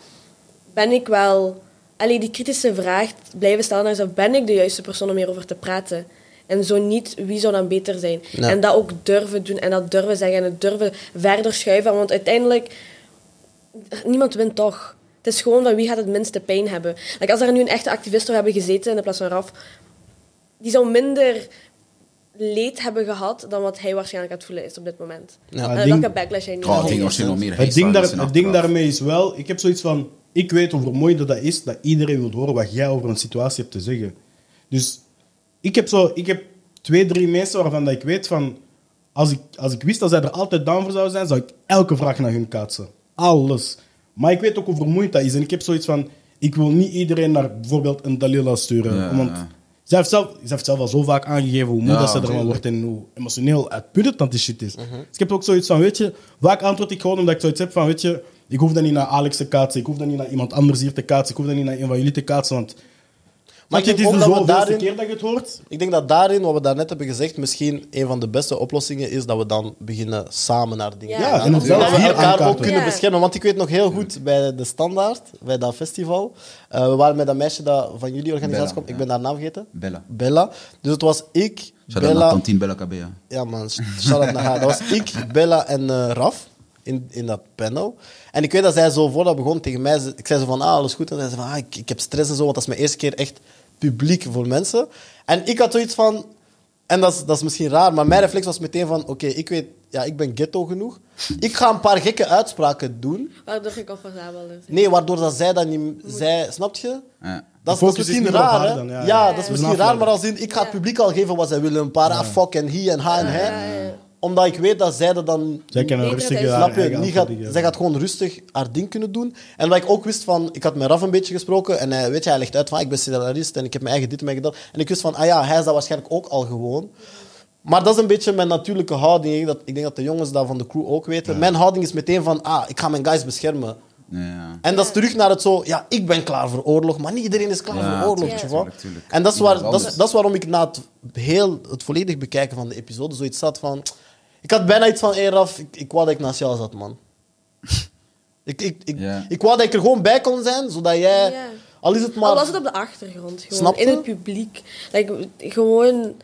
ben ik wel... Allee, die kritische vraag blijven stellen naar ben ik de juiste persoon om hierover te praten? En zo niet, wie zou dan beter zijn? En dat ook durven doen en dat durven zeggen en het durven verder schuiven. Want uiteindelijk, niemand wint toch. Het is gewoon van wie gaat het minste pijn hebben. Like, als er nu een echte activist zou hebben gezeten in plaats van Raf, die zou minder leed hebben gehad dan wat hij waarschijnlijk het voelen is op dit moment. Ja. En Het ding- welke backlash hij nu Oh, nog meer Het ding, daar, het ding daarmee is wel, ik heb zoiets van, ik weet hoe vermoeiend dat is, dat iedereen wil horen wat jij over een situatie hebt te zeggen. Dus ik heb, zo, ik heb twee, drie mensen waarvan dat ik weet van, als ik, als ik wist dat zij er altijd down voor zouden zijn, zou ik elke vraag naar hun kaatsen. Alles. Maar ik weet ook hoe vermoeiend dat is. En ik heb zoiets van, ik wil niet iedereen naar bijvoorbeeld een Dalila sturen. Ja, want zij heeft, zelf, zij heeft zelf al zo vaak aangegeven hoe moe Ja, dat ze ervan wordt en hoe emotioneel uitputtend dat die shit is. Mhm. Dus ik heb ook zoiets van, weet je, vaak antwoord ik gewoon omdat ik zoiets heb van, weet je, ik hoef dat niet naar Alex te kaatsen, ik hoef dat niet naar iemand anders hier te kaatsen, ik hoef dat niet naar een van jullie te kaatsen, want... Maar denk is de dat zoveelste daarin- keer dat je het hoort. Ik denk dat daarin, wat we daarnet hebben gezegd, misschien een van de beste oplossingen is dat we dan beginnen samen naar dingen Ja. te Ja, gaan. en dat we hier elkaar ook kunnen Ja. beschermen. Want ik weet nog heel goed bij de Standaard, bij dat festival. eh, we waren met dat meisje dat van jullie organisatie komt. Ik ben haar naam vergeten. Bella. Bella. Dus het was ik, Shout Bella. Tantine Bella Cabea. Ja man, shout-out naar haar. Dat was ik, Bella en eh, Raf in, in dat panel. En ik weet dat zij zo, voordat we begon tegen mij, ik zei zo van, ah, alles goed. En zij zei van, ah, ik, ik heb stress en zo, want dat is mijn eerste keer echt publiek voor mensen. En ik had zoiets van, En dat is, dat is misschien raar, maar mijn reflex was meteen van... Oké, ik weet... Ja, ik ben ghetto genoeg. Ik ga een paar gekke uitspraken doen. Waardoor bent. Nee, waardoor dat zij dat niet... Zij, snap je? Ja. Dat is, dat misschien raar, haar hè? dan, ja, ja, ja. dat is Dat is misschien raar, maar als in... Ik ga het publiek al geven wat zij willen. Een paar ah, fuck en he en ha en hij. Ja, ja. Omdat ik weet dat zij dat dan... Zij Nee, rustig Snap je? Niet gaat, zij gaat gewoon rustig haar ding kunnen doen. En wat ik ook wist van... Ik had met Raf een beetje gesproken. En hij, weet je, hij legt uit van... ah, Ik ben scenarist en ik heb mijn eigen dit en mijn eigen dat. En ik wist van... Ah ja, hij is dat waarschijnlijk ook al gewoon. Maar dat is een beetje mijn natuurlijke houding. Ik, dat, ik denk dat de jongens dat van de crew ook weten. Mijn houding is meteen van... Ah, ik ga mijn guys beschermen. Ja. En dat is terug naar het zo... Ja, ik ben klaar voor oorlog. Maar niet iedereen is klaar Ja, voor oorlog. tuurlijk, tuurlijk, tuurlijk. En dat is, waar, dat, is, dat is waarom ik na het, heel, het volledig bekijken van de episode zoiets zat van... Ik had bijna iets van, hey Raf, ik, ik wou dat ik naast jou zat, man. ik, ik, ik, ik wou dat ik er gewoon bij kon zijn, zodat jij... Ja. Al is het maar... Al was het op de achtergrond, gewoon in het publiek. Like, gewoon,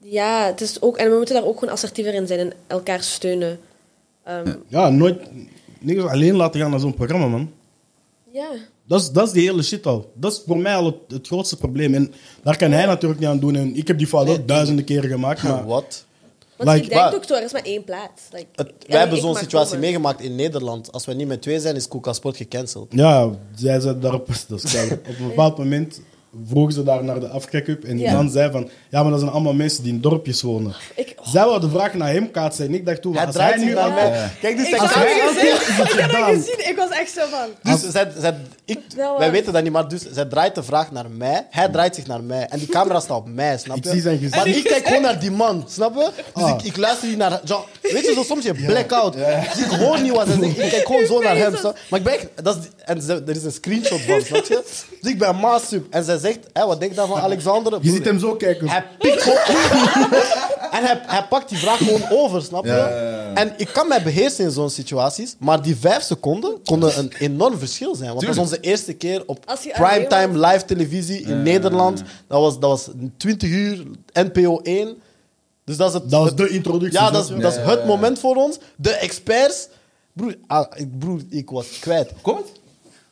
ja, het is ook, en we moeten daar ook gewoon assertiever in zijn en elkaar steunen. Ehm, Ja, nooit niks alleen laten gaan naar zo'n programma, man. ja. Dat is, dat is die hele shit al. Dat is voor mij al het, het grootste probleem. En daar kan hij natuurlijk niet aan doen. En ik heb die fout ook duizenden keren gemaakt. Maar Wat? Want Like- denkt Maar- ook zo, er is maar één plaats. Like, Het, wij hebben ik zo'n situatie komen. meegemaakt in Nederland. Als we niet met twee zijn, is Koeka Sport gecanceld. ja, zij zei daarop. Dat is geil. op een bepaald moment vroegen ze daar naar de Afrika Cup. En die Ja. man zei van... Ja, maar dat zijn allemaal mensen die in dorpjes wonen. Ik, Zij wou de vraag naar hem kaatsen. En ik dacht toen... Hij als draait hij zich nu mij. Kijk, dus ik gaat- hij gezien. Ik had het gezien. Ik was echt zo van... Dus zij, zij, ik, Dat was- wij weten dat niet, maar dus, zij draait de vraag naar mij. Hij draait zich naar mij. En die camera staat op mij, snap Ik je? zie zijn gezicht. Maar ik kijk gewoon naar die man, snap je? Dus Ah. ik, ik luister niet naar... Zo, weet je, zo soms je blackout. Dus ik hoor niet wat hij zegt. Ik kijk gewoon zo naar hem. Snap? Maar ik ben echt... Dat is, en ze- er is een screenshot van, snap je? Dus ik ben massive. En zij zegt... Hé, wat denk je daarvan, Alexander? Je Broer, ziet hem zo kijken. hij pikt gewoon... en hij, hij pakt die vraag gewoon over, snap je? Ja, ja, ja. En ik kan mij beheersen in zo'n situaties, maar die vijf seconden konden een enorm verschil zijn. Want dat was onze eerste keer op primetime live televisie in Nederland. Dat was, dat was 20 uur, NPO 1. Dus dat is het... Dat was het- de introductie. ja, dat is, dat is het moment voor ons. De experts... Broer, ah, ik, broer, ik was kwijt. Kom het?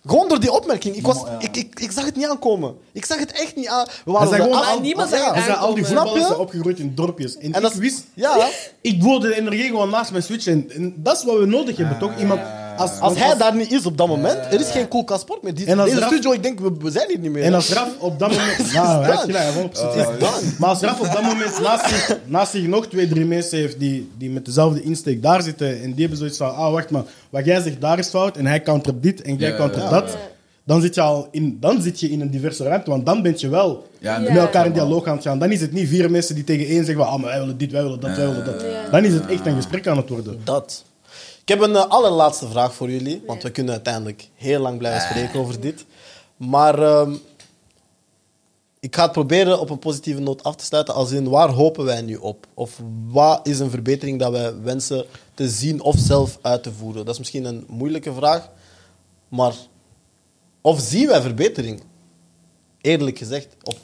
Gewoon door die opmerking. Ik, was, Ja. ik, ik, ik zag het niet aankomen. Ik zag het echt niet aan. We waren de gewoon af- al, niemand ja, zag het zei al die voetballers zijn opgegroeid in dorpjes. En, En ik wist... Ja. Ik voelde de energie gewoon naast mij switchen. En, en dat is wat we nodig hebben, toch? Iemand... Als, Als hij daar niet is op dat moment, er is geen cool sport meer. Die, En als deze Raf- studio, ik denk, we, we zijn hier niet meer. En als Raf op dat moment... Hij gelijk, 100%. Is done. Maar als Raf op dat moment naast zich, naast zich nog twee, drie mensen heeft die, die met dezelfde insteek daar zitten en die hebben zoiets van, ah, wacht maar, wat jij zegt daar is fout en hij countert dit en jij countert dat, dan zit, je al in, dan zit je in een diverse ruimte, want dan ben je wel Ja, met elkaar in dialoog aan het gaan. Dan is het niet vier mensen die tegen één zeggen van, ah, maar wij willen dit, wij willen dat, wij willen dat. Dan is het echt een gesprek aan het worden. Dat. Ik heb een eh, allerlaatste vraag voor jullie, want we kunnen uiteindelijk heel lang blijven spreken over dit. Maar ehm, ik ga het proberen op een positieve noot af te sluiten. Als in, waar hopen wij nu op? Of wat is een verbetering dat wij wensen te zien of zelf uit te voeren? Dat is misschien een moeilijke vraag, maar of zien wij verbetering? Eerlijk gezegd. Of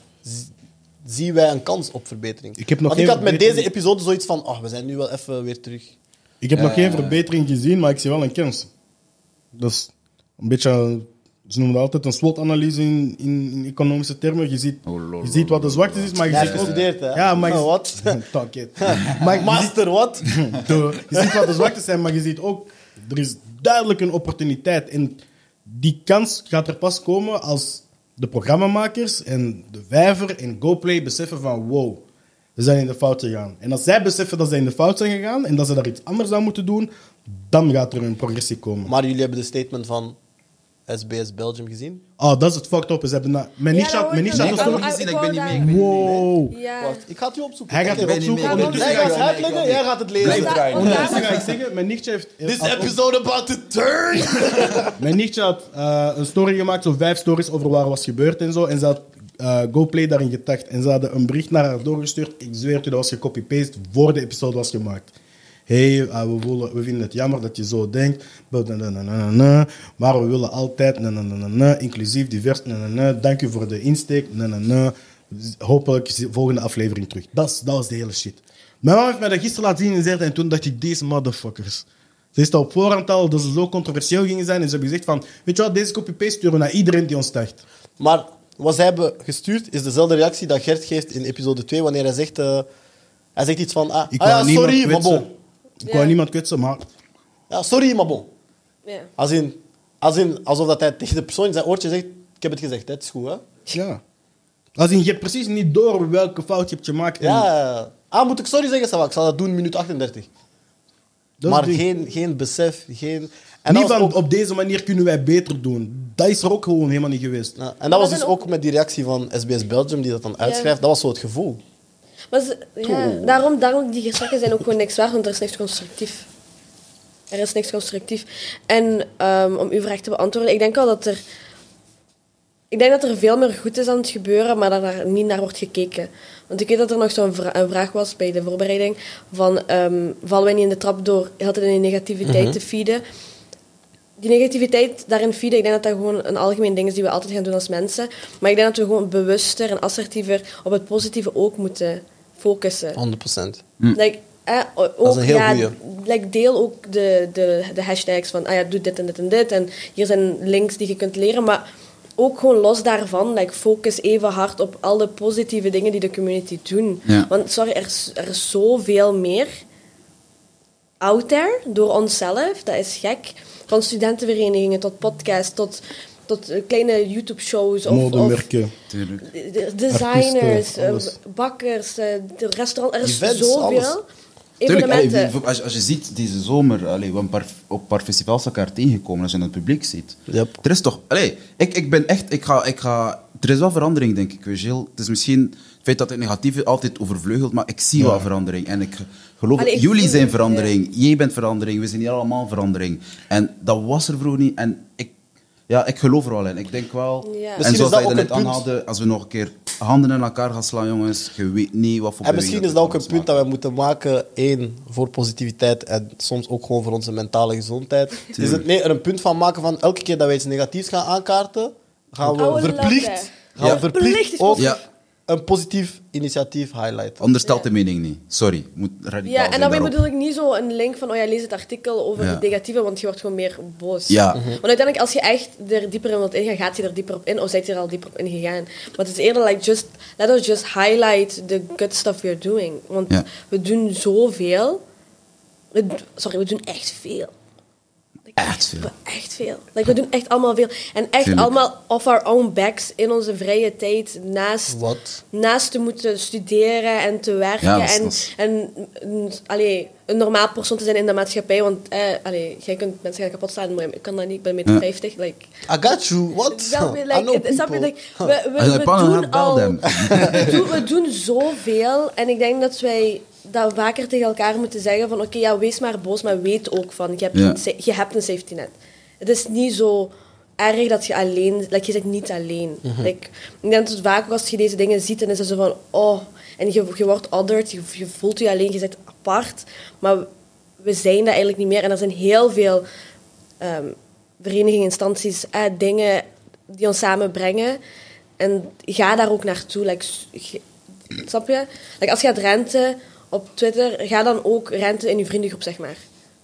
zien wij een kans op verbetering? Ik heb nog Want ik had met deze episode zoiets van, oh, we zijn nu wel even weer terug. Ik heb nog Ja. geen verbetering gezien, maar ik zie wel een kans. Dat is een beetje, ze noemen dat altijd een SWOT-analyse in, in, in economische termen. Je ziet, Oh, je ziet wat de zwakte is, maar je ziet hebt ook... gestudeerd, hè? Ja, maar je, wat? Talk it. maar Master, wat? Je ziet wat de zwaktes zijn, maar je ziet ook, er is duidelijk een opportuniteit. En die kans gaat er pas komen als de programmamakers en de Vijver en GoPlay beseffen van wow, we zijn in de fout gegaan. En als zij beseffen dat ze in de fout zijn gegaan en dat ze daar iets anders aan moeten doen, dan gaat er een progressie komen. Maar jullie hebben de statement van SBS Belgium gezien? Oh, dat is het fucked up. Ze hebben na, mijn Ja, ik heb gezien, ik ik ben niet mee, ik. Wow. Ja. Wacht, ik ga het u opzoeken. Hij gaat het opzoeken. Ondertussen Jij ga ik het uitleggen, jij gaat het lezen. Ondertussen ga ik zeggen, mijn nichtje heeft... This episode about to turn! Mijn nichtje had eh, een story gemaakt, zo vijf stories over waar was gebeurd en zo. En ze had eh, GoPlay daarin getagd. En ze hadden een bericht naar haar doorgestuurd. Ik zweer het u, dat was gecopy-paste voor de episode was gemaakt. hey, eh, we, vinden het jammer dat je zo denkt. Maar we willen altijd, inclusief, divers. Dank u voor de insteek. Hopelijk de volgende aflevering terug. Dat, dat was de hele shit. Mijn mama heeft mij dat gisteren laten zien en toen dacht ik, deze motherfuckers. Ze is op voorhand al dat ze zo controversieel gingen zijn. En ze hebben gezegd van, weet je wat, deze copy-paste sturen naar iedereen die ons tacht. Maar wat zij hebben gestuurd is dezelfde reactie dat Gert geeft in episode 2 wanneer hij zegt... eh, Hij zegt iets van, ah, Ik ah ja, sorry, maar kwetsen. bon. Ik wou Ja. niemand kwetsen, maar Ja, sorry, maar bon. Ja. Als in, als in, alsof dat hij tegen de persoon in zijn oortje zegt, ik heb het gezegd, hè, het is goed, hè? ja. Als in, je hebt precies niet door welke fout je hebt gemaakt. en Ja, ah, moet ik sorry zeggen? Ik zal dat doen, minuut 38. dat is maar geen, geen besef, geen... En niet van, ook, op deze manier kunnen wij beter doen. Dat is er ook gewoon helemaal niet geweest. ja, en dat was dus ook- ook met die reactie van SBS Belgium, die dat dan uitschrijft. Dat was zo het gevoel. Maar ze- ja, daarom, daarom, die gesprekken zijn ook gewoon niks waard, want er is niks constructief. Er is niks constructief. En ehm, om uw vraag te beantwoorden, ik denk wel dat er... Ik denk dat er veel meer goed is aan het gebeuren, maar dat er niet naar wordt gekeken. Want ik weet dat er nog zo'n vra- vraag was bij de voorbereiding van... ehm, vallen wij niet in de trap door heel tijd in negativiteit te feeden? Die negativiteit daarin feeden, ik denk dat dat gewoon een algemeen ding is die we altijd gaan doen als mensen. Maar ik denk dat we gewoon bewuster en assertiever op het positieve ook moeten focussen. 100%. Like, eh, ook, Hm. is een heel ja, like, deel ook de, de, de hashtags van ah ja, doe dit en dit en dit. En hier zijn links die je kunt leren. Maar ook gewoon los daarvan, like, focus even hard op alle positieve dingen die de community doen. Ja. Want sorry, er is, er is zoveel meer out there door onszelf. Dat is gek. Van studentenverenigingen tot podcasts tot, tot eh, kleine YouTube-shows. Of, of Modemerken. Designers, Artiesten, eh, bakkers, eh, de restaurant. Er is Events, zoveel. alles. Tuurlijk, allee, als, je- als je ziet deze zomer, allee, we paar, op een paar festivals elkaar tegengekomen, als je naar het publiek ziet. Yep. Er is toch, allee, ik, ik ben echt, ik ga, ik ga, er is wel verandering, denk ik, Gilles. Het is misschien het feit dat het negatieve altijd overvleugelt, maar ik zie wel verandering. En ik geloof, Allee, ik jullie zijn het, verandering, jij bent verandering, we zijn hier allemaal verandering. En dat was er vroeger niet. En ik, ja, ik geloof er wel in. Ik denk wel, Ja. en Misschien zoals is dat je net een punt. aanhaalde, als we nog een keer handen in elkaar gaan slaan, jongens, je weet niet wat voor En misschien is dat ook een punt dat we moeten maken. één, voor positiviteit en soms ook gewoon voor onze mentale gezondheid. Is het nee, er een punt van maken van elke keer dat wij iets negatiefs gaan aankaarten, gaan we Oh, we verplicht, gaan Ja. we verplicht ook positief. Een positief initiatief highlighten. Anders stelt de mening niet. Sorry, moet radicaal Ja, en daarmee bedoel ik niet zo een link van, oh ja, lees het artikel over Ja. het negatieve, want je wordt gewoon meer boos. Ja. Want uiteindelijk, als je echt er dieper in wilt ingaan, gaat je er dieper op in, of zijt je er al dieper op ingegaan. Maar het is eerder, like, just, let us just highlight the good stuff we're doing. Want Ja. we doen zoveel. We, sorry, we doen echt veel. Like, Echt veel. we- Echt veel. Like, we doen echt allemaal veel. En echt Tuurlijk. allemaal off our own backs in onze vrije tijd, naast Wat? naast te moeten studeren en te werken Ja, dat is- en, dat is- en allee, een normaal persoon te zijn in de maatschappij. Want eh, allee, jij kunt mensen gaan kapot slaan, maar ik kan dat niet. Ik ben 1,50 meter. Ja. 50, like, I got you, what? Snap je, I like, know snap je, like, we, we, doen al, we, doen, we doen zoveel en ik denk dat wij dat vaker tegen elkaar moeten zeggen van oké, ja, wees maar boos, maar weet ook van, je hebt, Ja. een, je hebt een safety net. Het is niet zo erg dat je alleen, like, je zit niet alleen. Like, ik denk dat het vaak als je deze dingen ziet, dan is het zo van, oh, en je, je wordt othered, je, je voelt je alleen, je zit apart, maar we zijn dat eigenlijk niet meer en er zijn heel veel ehm, verenigingen, instanties, eh, dingen die ons samenbrengen. En ga daar ook naartoe. Like, snap je? Like, als je gaat renten op Twitter, ga dan ook renten in je vriendengroep, zeg maar.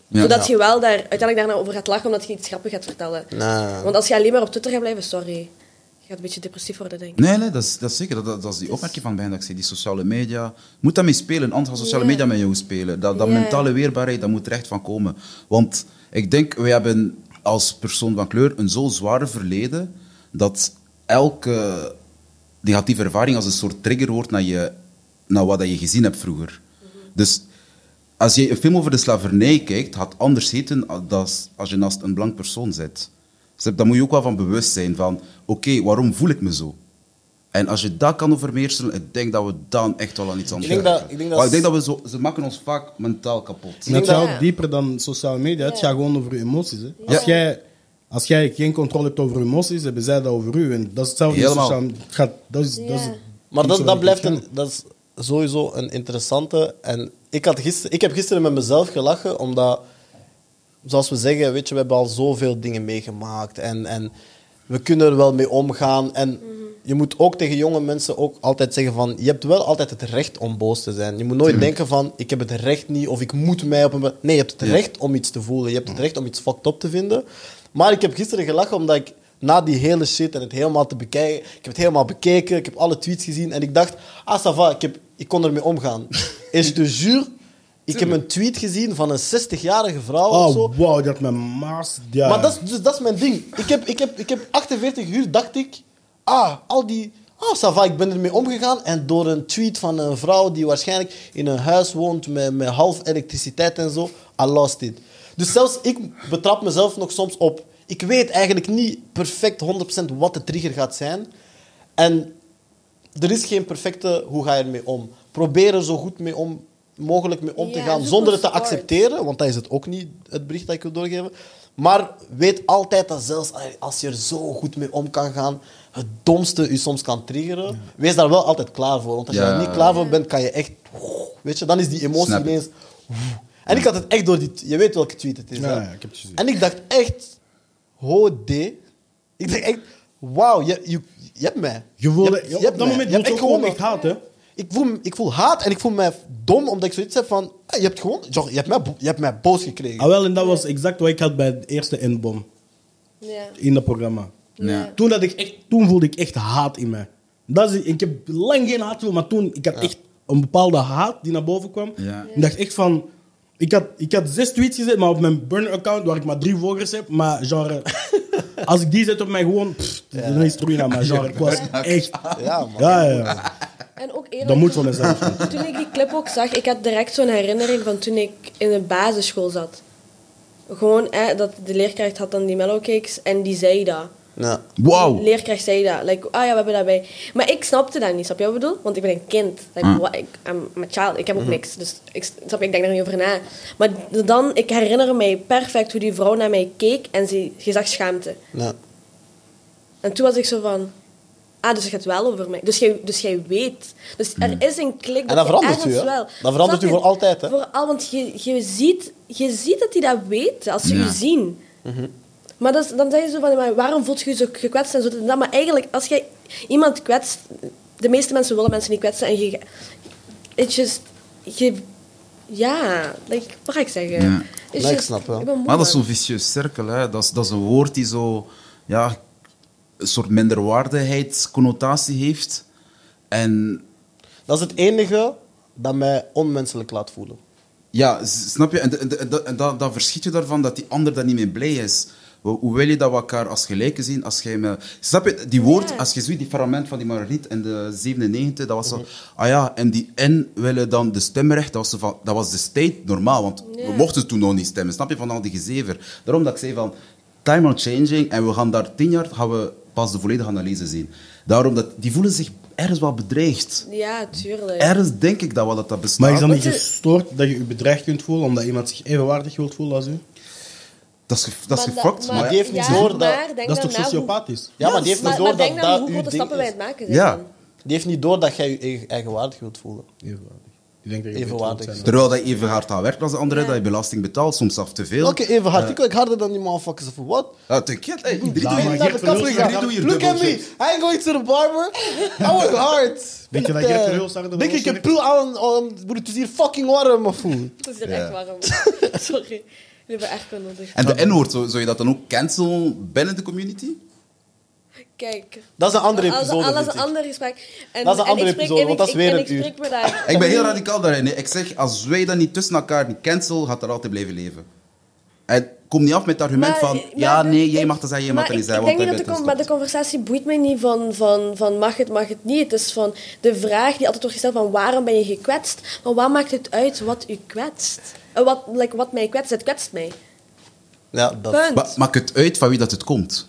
Ja. Zodat Ja. je wel daar uiteindelijk daarna over gaat lachen, omdat je iets grappigs gaat vertellen. Nee. Want als je alleen maar op Twitter gaat blijven, sorry. Je gaat een beetje depressief worden, denk ik. Nee, nee, dat is, dat is zeker. Dat, dat, dat is die opmerking van bijna dat ik zei. Die sociale media. Moet daarmee spelen. Anders gaan sociale media met jou spelen. Dat, dat mentale weerbaarheid, dat moet er echt van komen. Want ik denk, wij hebben als persoon van kleur een zo zware verleden dat elke negatieve ervaring als een soort trigger wordt naar, je, naar wat dat je gezien hebt vroeger. Dus als je een film over de slavernij kijkt, gaat het anders heten als, als je naast een blank persoon zit. Dus daar moet je ook wel van bewust zijn van, oké, waarom voel ik me zo? En als je dat kan overmeerselen, ik denk dat we dan echt wel aan iets anders Ik denk dat- ik denk dat Maar ik denk s- dat we zo, ze maken ons vaak mentaal kapot. En dat dat- gaat ook dieper dan sociale media. Het gaat gewoon over je emoties. Hè. Als, Ja. jij, als jij geen controle hebt over je emoties, hebben zij dat over u. En dat is hetzelfde Helemaal. sociale het gaat, dat is, dat is Ja. het Maar dat, dat blijft een, dat is sowieso een interessante. En ik, had gister, ik heb gisteren met mezelf gelachen, omdat, zoals we zeggen, weet je, we hebben al zoveel dingen meegemaakt. En, en we kunnen er wel mee omgaan. En je moet ook tegen jonge mensen ook altijd zeggen van, je hebt wel altijd het recht om boos te zijn. Je moet nooit denken van, ik heb het recht niet, of ik moet mij op een... Nee, je hebt het recht om iets te voelen. Je hebt het recht om iets fucked up te vinden. Maar ik heb gisteren gelachen omdat ik na die hele shit en het helemaal te bekijken. Ik heb het helemaal bekeken, ik heb alle tweets gezien en ik dacht, ah, ça va, ik, heb, ik kon ermee omgaan. Is de jure, ik heb een tweet gezien van een 60-jarige vrouw of zo. Oh, wow, dat mijn maas. Ja. Maar dat is, dus dat is mijn ding. Ik heb, ik, heb, ik heb 48 uur, dacht ik, ah, al die... Ah, ça va, ik ben ermee omgegaan. En door een tweet van een vrouw die waarschijnlijk in een huis woont met, met half elektriciteit en zo, I lost it. Dus zelfs ik betrap mezelf nog soms op. Ik weet eigenlijk niet perfect 100% wat de trigger gaat zijn. En er is geen perfecte hoe ga je ermee om. Probeer er zo goed mee om, mogelijk mee om te Ja, gaan, zonder het te sport. accepteren, want dat is het ook niet, het bericht dat ik wil doorgeven. Maar weet altijd dat zelfs als je er zo goed mee om kan gaan, het domste je soms kan triggeren. Wees daar wel altijd klaar voor. Want als je er niet klaar voor bent, kan je echt... Weet je, dan is die emotie Snap ineens... En ik had het echt door die... Je weet welke tweet het is. Ja, ik heb het gezien. En ik dacht echt... Ho, D. Ik dacht echt... Wauw, je, je, je hebt mij. Je voelde, hebt- op hebt dat mij. moment Je echt gewoon echt haat, hè? Ik voel, ik voel haat en ik voel mij dom omdat ik zoiets heb van... ah, je hebt gewoon... Zo, je, hebt mij, bo- je hebt mij boos gekregen. Ah, wel, en dat was exact wat ik had bij de eerste N-bom Ja. in dat programma. Ja. Toen, had ik echt, toen voelde ik echt haat in mij. Dat is, ik heb lang geen haat gevoeld, maar toen ik had echt een bepaalde haat die naar boven kwam. Ja. Ik dacht echt van... Ik had, ik had zes tweets gezet, maar op mijn burner-account, waar ik maar drie volgers heb, maar genre... als ik die zet op mij gewoon... Pff, dan is het ruïna, maar genre, ik was echt... Ja, man. Ja, ja, ja. En ook eerlijk, Dat moet van mezelf. toen ik die clip ook zag, ik had direct zo'n herinnering van toen ik in de basisschool zat. Gewoon, hè, dat de leerkracht had dan die mellowcakes en die zei dat. Ja. De Wauw. leerkracht zei dat. Like, ah ja, we hebben dat bij. Maar ik snapte dat niet, snap je wat ik bedoel? Want ik ben een kind. Like, what, ik, I'm, child, ik heb ook niks. Dus ik, snap ik denk er niet over na. Maar dan, ik herinner mij perfect hoe die vrouw naar mij keek en ze, je zag schaamte. Ja. En toen was ik zo van... Ah, dus het gaat wel over mij. Dus jij, dus jij weet. Dus er is een klik En dat je verandert u, hè? wel... Dat verandert u voor altijd, hè? Voor al, want je, je, ziet, je ziet dat die dat weten als ze Ja. je zien. Maar dat is- dan zeg je zo van, maar waarom voelt je je zo gekwetst en zo. dat? Maar eigenlijk, als jij iemand kwetst... De meeste mensen willen mensen niet kwetsen. En je... It's just... Je, ja, like, wat ga ik zeggen? Ja. Ik snap wel. Maar dat is zo'n vicieuze cirkel. Hè. Dat, is, dat is een woord die zo... Ja, een soort minderwaardigheidsconnotatie heeft. En Dat is het enige dat mij onmenselijk laat voelen. ja, snap je? En, en dan, dan verschiet je daarvan dat die ander daar niet mee blij is. Hoe, wil je dat we elkaar als gelijken zien? Als jij me, snap je? Die woord, Ja. als je ziet die fragment van die Margriet in de 97, dat was zo... Ah ja, en die N willen dan de stemrecht. Dat was, zo van, dat was de state normaal, want we mochten toen nog niet stemmen. Snap je? Van al die gezever. Daarom dat ik zei van... Time on changing. En we gaan daar tien jaar gaan we pas de volledige analyse zien. Daarom dat... Die voelen zich ergens wel bedreigd. Ja, tuurlijk. Ergens denk ik dat wel dat dat bestaat. Maar is dat niet gestoord dat je je bedreigd kunt voelen omdat iemand zich evenwaardig wilt voelen als u? Dat is, ge- dat is Maar gefokt, maar- maar die heeft niet ja, door dat- Dat is toch sociopathisch? Ja, maar die heeft niet door maar dat dat hoe uw grote ding stappen wij is. aan het maken zijn. Ja. Die heeft niet door dat jij je eigen- eigenwaardig wilt voelen. Evenwaardig. Ik denk dat je Evenwaardig. zijn. Terwijl dat je even hard aan werkt als de andere, Ja. dat je belasting betaalt, soms zelfs te veel. Oké, even hard. Ik werk harder dan die motherfuckers. Of what? Ja, te kent, hey, drie doe je drie doe je Look at me. I ain't going to the barber. I work hard. Weet je dat Met, Geert eh, Verhulst harder Denk ik, heb pul aan. broer, Het is hier fucking warm, mijn voel. Het is hier echt warm. Sorry. Hebben echt wel nodig. En de N-woord, zou, zou je dat dan ook cancelen binnen de community? Kijk. Dat is een andere Als- episode, als vind een ik. ander gesprek. En, Dat is een en andere ik spreek- episode, en want dat is ik- weer en een ik uur. spreek me daar. Ik ben heel radicaal daarin. hè. Ik zeg, als wij dat niet tussen elkaar niet cancel, gaat er altijd blijven leven. En kom niet af met het argument Maar- van, maar ja, nee, jij ik- mag dat zeggen, jij mag dat niet ik- zeggen. Ik denk niet dat de, con- maar de conversatie boeit mij niet van, van, van mag het, mag het niet. Het is van de vraag die altijd wordt gesteld van waarom ben je gekwetst? Maar wat maakt het uit wat u kwetst? Eh, Wat, like, wat mij kwetst, het kwetst mij. Ja, dat. Punt. Ma- Maakt het uit van wie dat het komt?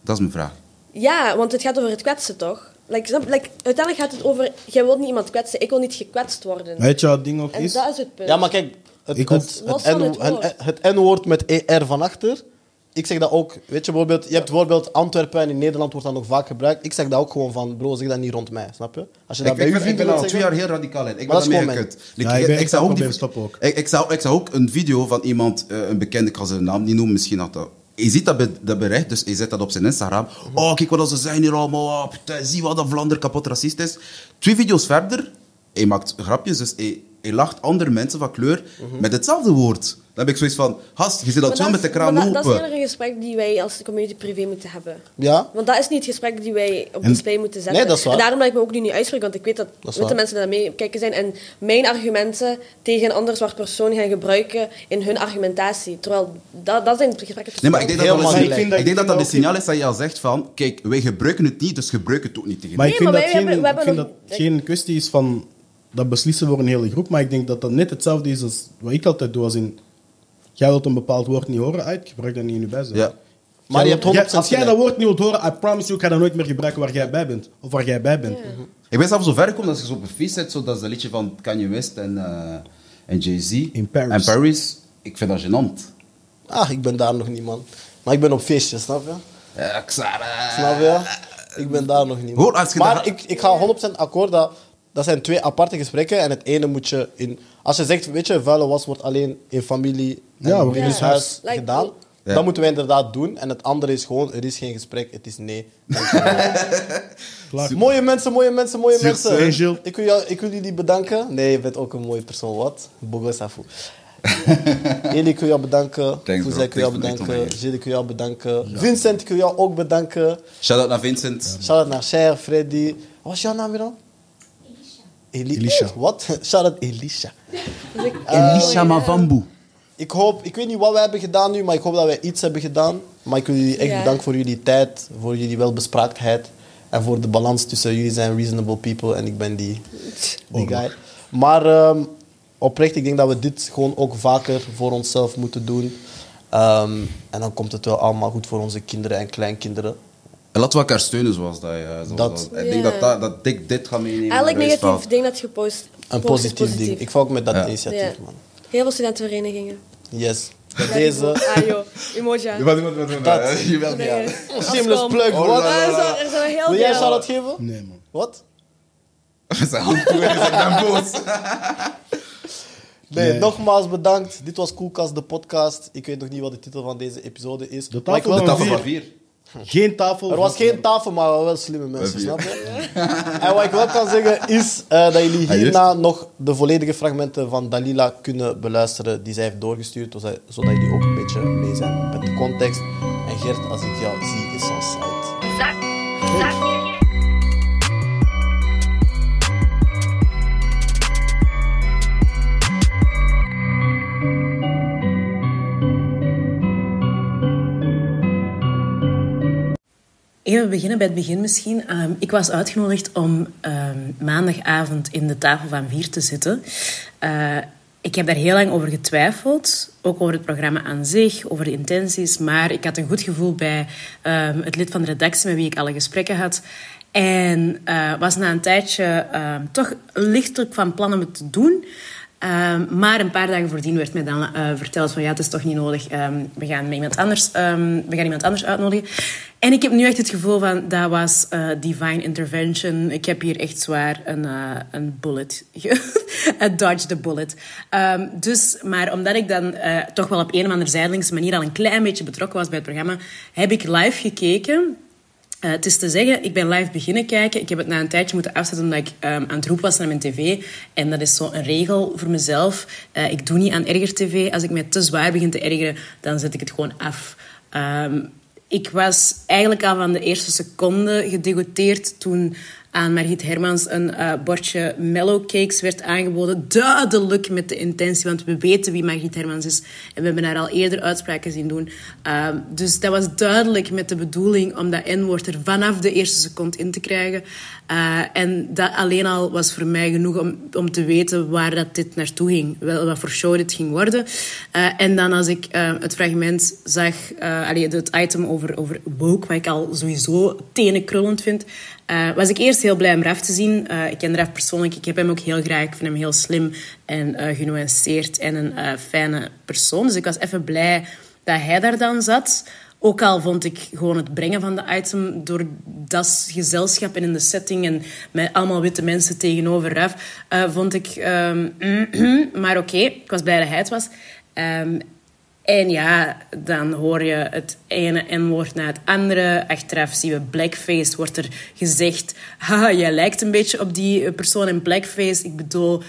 Dat is mijn vraag. Ja, want het gaat over het kwetsen, toch? Like, like, uiteindelijk gaat het over, jij wilt niet iemand kwetsen, ik wil niet gekwetst worden. Weet je wat het ding ook En is? dat is het punt. Ja, maar kijk, het, Ik het, het, N-woord met ER van achter. Ik zeg dat ook, weet je, bijvoorbeeld, je hebt bijvoorbeeld Antwerpen en in Nederland wordt dat nog vaak gebruikt. Ik zeg dat ook gewoon van, bro, zeg dat niet rond mij, snap je? Als je dat Ik, bij ik, u ben- ik al twee jaar heel radicaal in. Ik ben daarmee gewoon gekut. Ja, ik ben- ik zag zou ook die-. Ik, ik, zag, ik zag ook een video van iemand, eh, een bekende, ik ga zijn naam niet noemen, misschien had dat... Je ziet dat, be- dat bericht, dus hij zet dat op zijn Instagram. Oh, kijk wat ze zijn hier allemaal. Oh, putain, zie wat dat Vlaanderen kapot racist is. Twee video's verder, hij maakt grapjes, dus hij, hij lacht andere mensen van kleur met hetzelfde woord. Dan heb ik zoiets van, gast, je zit al chill met de kraan maar dat, dat is open. eerder een gesprek die wij als community privé moeten hebben. Ja? Want dat is niet het gesprek die wij op En- display moeten zetten. Nee, dat is waar. En daarom dat ik me ook nu niet uitspreek, want ik weet dat, Dat waar. mensen daar mee kijken zijn en mijn argumenten tegen een ander zwart persoon gaan gebruiken in hun argumentatie. Terwijl dat, dat zijn de gesprekken tussen Nee, maar ik denk dat Helemaal dat, een- Ik vind dat- ik denk dat dat een signaal is dat je al zegt van, kijk, wij gebruiken het niet, dus gebruik het ook niet tegen Maar Nee, ik vind dat geen kwestie is van dat beslissen voor een hele groep, maar ik denk dat dat net hetzelfde is als wat ik altijd doe. Als in, jij wilt een bepaald woord niet horen, uit, gebruik dat niet in je bijzin. Ja. Maar je hebt 100% Jij- Als jij dat woord niet wilt horen, I promise you, ik ga dat nooit meer gebruiken waar jij bij bent. Of waar jij bij bent. Ik ben zelfs zo ver gekomen dat je zo op een feest zit, zo, dat is liedje van Kanye West en, eh, en Jay-Z. In Paris. En Paris, ik vind dat gênant. Ah, ik ben daar nog niet, man. Maar ik ben op feestjes, snap je? Ja, Xara. Snap je? Ik ben daar nog niet. man. Hoor, als je maar dat- ik, ik ga 100% akkoord dat dat zijn twee aparte gesprekken en het ene moet je in. Als je zegt, weet je, vuile was wordt alleen in familie en Ja, binnen ja. huis Like- gedaan. Ja. Dat moeten wij inderdaad doen. En het andere is gewoon, er is geen gesprek, het is nee. Mooie mensen, mooie mensen, mooie mensen. Ik wil, jou, ik wil jullie bedanken. Nee, je bent ook een mooie persoon. Wat? Bogo Safou. Eli, ik wil jou bedanken. Bro. ik wil jou bedanken. Gilles, ik wil jou bedanken. Vincent, ik wil jou ook bedanken. Shout-out naar Vincent. Shout-out naar Cher, Freddy. Wat was jouw naam weer dan? Elisha. Wat? Shout-out Elisha. Elisha Mavambu. Ik hoop, ik weet niet wat wij hebben gedaan nu, maar ik hoop dat wij iets hebben gedaan. Maar ik wil jullie echt Ja. bedanken voor jullie tijd, voor jullie welbespraaktheid en voor de balans tussen jullie zijn reasonable people en ik ben die, die guy. Maar ehm, oprecht, ik denk dat we dit gewoon ook vaker voor onszelf moeten doen. Ehm, en dan komt het wel allemaal goed voor onze kinderen en kleinkinderen. En laten we elkaar steunen zoals dat. Ja, zoals Dat. Ik denk dat, dat, dat ik dit ga meenemen. Elk huis negatief ding dat je post, Een positief, ding. Ik val ook met dat Ja. initiatief, Ja. man. Heel veel studentenverenigingen. Yes. Bij deze. Ah joh, emoji. Wat, wat, Dat. Je wel, Nee. ja. Shameless Afkom. plug, Oh, wat? la, Ah, er zijn- er zijn heel Wil jij veel. shout-out geven? Nee, man. Wat? Met zijn hand toe en ik ben boos. Nee, Nee. nogmaals bedankt. Dit was Koelkast, de podcast. Ik weet nog niet wat de titel van deze episode is. De Maar ik tafel wil- De van tafel van vier. Geen tafel. Er was geen tafel, maar wel slimme mensen, snap je? En wat ik wel kan zeggen is eh, dat jullie Ah, hierna nog de volledige fragmenten van Dalila kunnen beluisteren die zij heeft doorgestuurd, zodat jullie ook een beetje mee zijn met de context. En Gert, als ik jou zie, is on site. Even beginnen bij het begin misschien. Ehm, ik was uitgenodigd om ehm, maandagavond in de tafel van vier te zitten. Eh, ik heb daar heel lang over getwijfeld. Ook over het programma aan zich, over de intenties. Maar ik had een goed gevoel bij ehm, het lid van de redactie met wie ik alle gesprekken had. En eh, was na een tijdje toch lichtelijk van plan om het te doen. Ehm, maar een paar dagen voordien werd mij dan eh, verteld van ja, het is toch niet nodig. Ehm, we, gaan met iemand anders, ehm, we gaan iemand anders uitnodigen. En ik heb nu echt het gevoel van dat was eh, divine intervention. Ik heb hier echt zwaar een, eh, een bullet. A dodge the bullet. Dus, maar omdat ik dan toch wel op een of andere zijdelingse manier al een klein beetje betrokken was bij het programma, heb ik live gekeken. Eh, het is te zeggen, ik ben live beginnen kijken. Ik heb het na een tijdje moeten afzetten omdat ik ehm, aan het roepen was naar mijn tv. En dat is zo een regel voor mezelf. Eh, ik doe niet aan erger tv. Als ik mij te zwaar begin te ergeren, dan zet ik het gewoon af. Ehm, ik was eigenlijk al van de eerste seconde gedegoteerd toen aan Margriet Hermans een eh, bordje mellowcakes werd aangeboden. Duidelijk met de intentie, want we weten wie Margriet Hermans is. En we hebben haar al eerder uitspraken zien doen. Ehm, dus dat was duidelijk met de bedoeling om dat N-woord er vanaf de eerste seconde in te krijgen. Eh, en dat alleen al was voor mij genoeg om, om te weten waar dat dit naartoe ging. Wel, wat voor show dit ging worden. Eh, en dan als ik het fragment zag, allee, het item over, over woke, wat ik al sowieso tenenkrullend vind, eh, was ik eerst heel blij om Raf te zien. Eh, ik ken Raf persoonlijk, ik heb hem ook heel graag. Ik vind hem heel slim en eh genuanceerd en een fijne persoon. Dus ik was even blij dat hij daar dan zat. Ook al vond ik gewoon het brengen van de item door dat gezelschap en in de setting en met allemaal witte mensen tegenover Raf, vond ik... ehm, maar oké, ik was blij dat hij het was. Ehm, en ja, dan hoor je het ene N-woord na het andere. Achteraf zien we blackface, wordt er gezegd... Haha, jij lijkt een beetje op die persoon in blackface. Ik bedoel,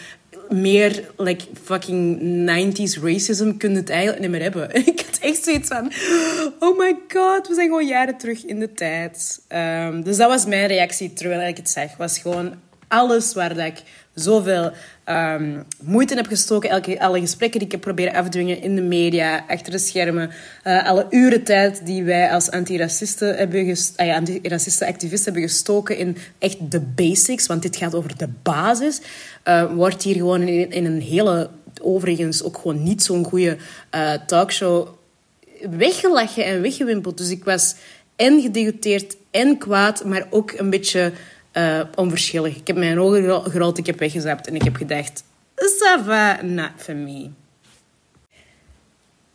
meer like fucking 90s racism kun je het eigenlijk niet meer hebben. Ik had echt zoiets van: oh my god, we zijn gewoon jaren terug in de tijd. Ehm, dus dat was mijn reactie terwijl ik het zeg. Was gewoon alles waar dat ik zoveel ehm, moeite heb gestoken. Elke, alle gesprekken die ik heb proberen afdwingen in de media, achter de schermen. eh, alle uren tijd die wij als antiracisten hebben gest- ah antiracisten activisten hebben gestoken in echt de basics. Want dit gaat over de basis. eh, wordt hier gewoon in, in een hele, overigens ook gewoon niet zo'n goede eh, talkshow weggelachen en weggewimpeld. Dus ik was en gedegoteerd en kwaad, maar ook een beetje eh, onverschillig. Ik heb mijn ogen gero- gerold, ik heb weggezapt en ik heb gedacht... Ça va, not for me.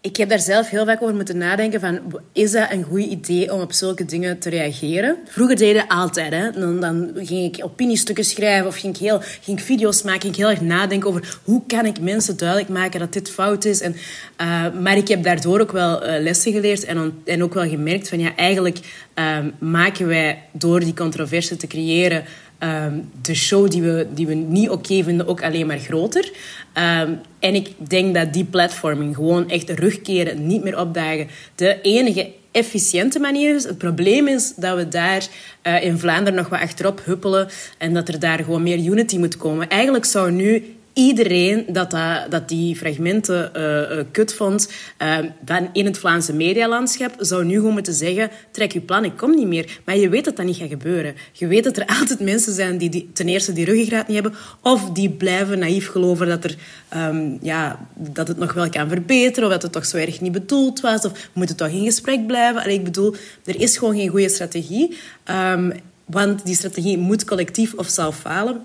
Ik heb daar zelf heel vaak over moeten nadenken van... Is dat een goed idee om op zulke dingen te reageren? Vroeger ik dat altijd. Hè? Dan, dan ging ik opiniestukken schrijven of ging ik, heel, ging ik video's maken. Ging ik heel erg nadenken over hoe kan ik mensen duidelijk maken dat dit fout is. En, eh, maar ik heb daardoor ook wel eh, lessen geleerd en, en ook wel gemerkt van... Ja, eigenlijk ehm, maken wij door die controverse te creëren... ehm, de show die we, die we niet oké vinden ook alleen maar groter. Ehm, en ik denk dat die platforming, gewoon echt terugkeren, niet meer opdagen, de enige efficiënte manier is. Het probleem is dat we daar eh, in Vlaanderen nog wat achterop huppelen en dat er daar gewoon meer unity moet komen. Eigenlijk zou nu iedereen dat, dat, die fragmenten eh, kut vond eh, van in het Vlaamse medialandschap, zou nu gewoon moeten zeggen, trek je plan, ik kom niet meer. Maar je weet dat dat niet gaat gebeuren. Je weet dat er altijd mensen zijn die, die ten eerste die ruggengraat niet hebben, of die blijven naïef geloven dat, er, ehm, ja, dat het nog wel kan verbeteren, of dat het toch zo erg niet bedoeld was, of we moeten toch in gesprek blijven. Allee, ik bedoel, er is gewoon geen goede strategie. Ehm, want die strategie moet collectief of zal falen.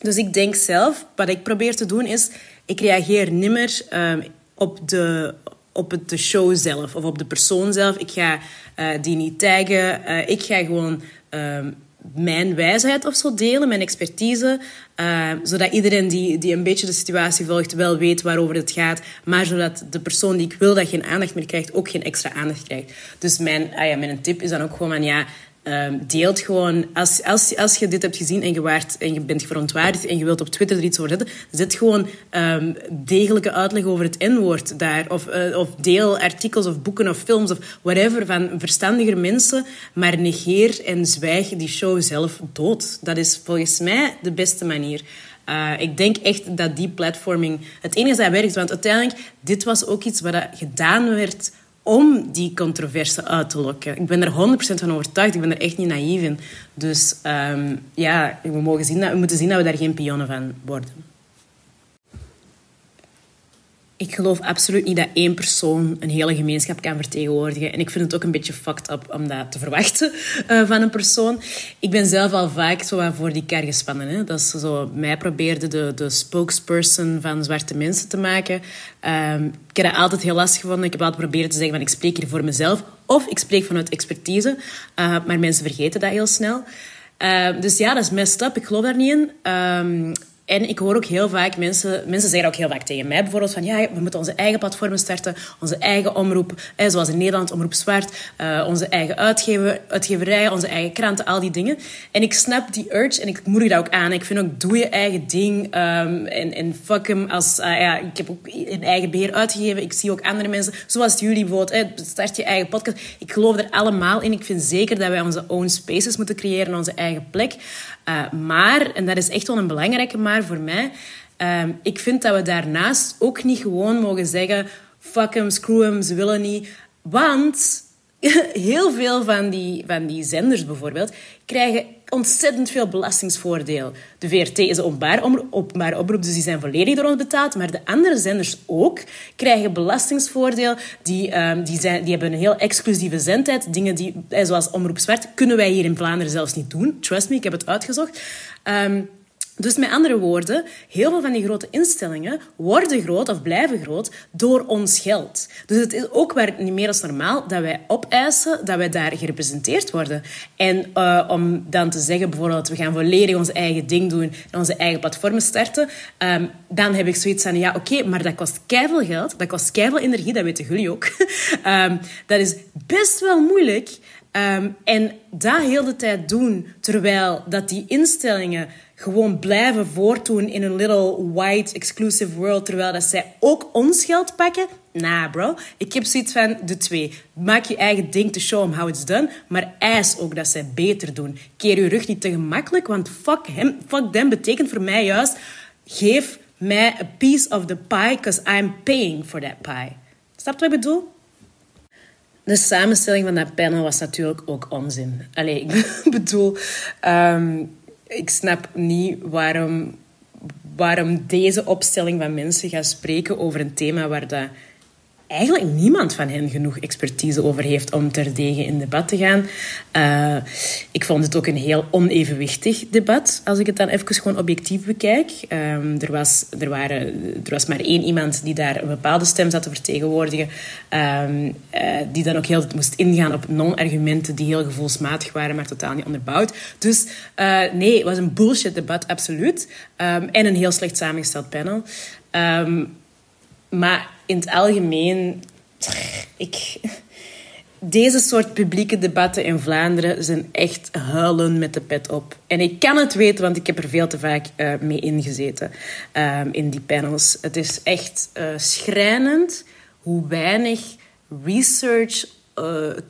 Dus ik denk zelf, wat ik probeer te doen is, ik reageer nimmer ehm, op, de, op het, de show zelf of op de persoon zelf. Ik ga eh, die niet taggen. Eh, ik ga gewoon ehm, mijn wijsheid of zo delen, mijn expertise. eh, zodat iedereen die, die een beetje de situatie volgt wel weet waarover het gaat. Maar zodat de persoon die ik wil dat geen aandacht meer krijgt, ook geen extra aandacht krijgt. Dus mijn, ah ja, mijn tip is dan ook gewoon van ja Ehm, deelt gewoon, als, als, als je dit hebt gezien en je, en je bent verontwaardigd en je wilt op Twitter er iets over zetten, zet gewoon ehm, degelijke uitleg over het N-woord daar. Of, eh, of deel artikels of boeken of films of whatever van verstandiger mensen, maar negeer en zwijg die show zelf dood. Dat is volgens mij de beste manier. Uh, ik denk echt dat die platforming het enige is dat werkt. Want uiteindelijk, dit was ook iets wat gedaan werd om die controverse uit te lokken. Ik ben er 100% van overtuigd. Ik ben er echt niet naïef in. Dus um, ja, we, mogen zien dat, we moeten zien dat we daar geen pionnen van worden. Ik geloof absoluut niet dat één persoon een hele gemeenschap kan vertegenwoordigen. En ik vind het ook een beetje fucked up om dat te verwachten uh, van een persoon. Ik ben zelf al vaak zo voor die kar gespannen. Hè? Dat ze zo mij probeerde de, de spokesperson van zwarte mensen te maken. Um, ik heb dat altijd heel lastig gevonden. Ik heb altijd proberen te zeggen van ik spreek hier voor mezelf. Of ik spreek vanuit expertise. Uh, maar mensen vergeten dat heel snel. Uh, dus ja, dat is messed up. Ik geloof daar niet in. Um, en ik hoor ook heel vaak mensen, mensen zeggen ook heel vaak tegen mij bijvoorbeeld van ja, we moeten onze eigen platformen starten, onze eigen omroep, eh, zoals in Nederland Omroep Zwart, uh, onze eigen uitgever, uitgeverij, onze eigen kranten, al die dingen. En ik snap die urge en ik moedig dat ook aan. Ik vind ook, doe je eigen ding um, en, en fuck hem als, uh, ja, ik heb ook een eigen beheer uitgegeven. Ik zie ook andere mensen, zoals jullie bijvoorbeeld, eh, start je eigen podcast. Ik geloof er allemaal in. Ik vind zeker dat wij onze own spaces moeten creëren, onze eigen plek. Uh, maar, en dat is echt wel een belangrijke maar voor mij, uh, ik vind dat we daarnaast ook niet gewoon mogen zeggen fuck hem, screw hem, ze willen niet. Want heel veel van die, van die zenders bijvoorbeeld krijgen ontzettend veel belastingsvoordeel. De VRT is een openbaar omroep, dus die zijn volledig door ons betaald. Maar de andere zenders ook krijgen belastingsvoordeel. Die, um, die, zijn, die hebben een heel exclusieve zendtijd. Dingen die, zoals Omroep Zwart, kunnen wij hier in Vlaanderen zelfs niet doen. Trust me, ik heb het uitgezocht. Um, dus met andere woorden, heel veel van die grote instellingen worden groot of blijven groot door ons geld. Dus het is ook waar, niet meer als normaal dat wij opeisen dat wij daar gerepresenteerd worden. En uh, om dan te zeggen bijvoorbeeld, we gaan volledig ons eigen ding doen en onze eigen platformen starten, um, dan heb ik zoiets van, ja oké, maar dat kost keiveel geld, dat kost keiveel energie, dat weten jullie ook. um, dat is best wel moeilijk. Um, en dat heel de tijd doen, terwijl dat die instellingen gewoon blijven voortdoen in een little white exclusive world, terwijl dat zij ook ons geld pakken. Nah, bro. Ik heb zoiets van de twee. Maak je eigen ding to show them how it's done, maar eis ook dat zij beter doen. Keer je rug niet te gemakkelijk, want fuck hem, fuck them betekent voor mij juist, geef mij a piece of the pie, because I'm paying for that pie. Snap je wat ik bedoel? De samenstelling van dat panel was natuurlijk ook onzin. Allee, ik bedoel, ehm, ik snap niet waarom, waarom deze opstelling van mensen gaat spreken over een thema waar dat eigenlijk niemand van hen genoeg expertise over heeft om terdege in debat te gaan. Uh, ik vond het ook een heel onevenwichtig debat, als ik het dan even gewoon objectief bekijk. Um, er, was, er, waren, er was maar één iemand die daar een bepaalde stem zat te vertegenwoordigen, um, uh, die dan ook heel moest ingaan op non-argumenten die heel gevoelsmatig waren, maar totaal niet onderbouwd. Dus uh, nee, het was een bullshit debat, absoluut. Um, en een heel slecht samengesteld panel. maar in het algemeen, ik, deze soort publieke debatten in Vlaanderen zijn echt huilen met de pet op. En ik kan het weten, want ik heb er veel te vaak uh, mee ingezeten uh, in die panels. Het is echt uh, schrijnend hoe weinig research,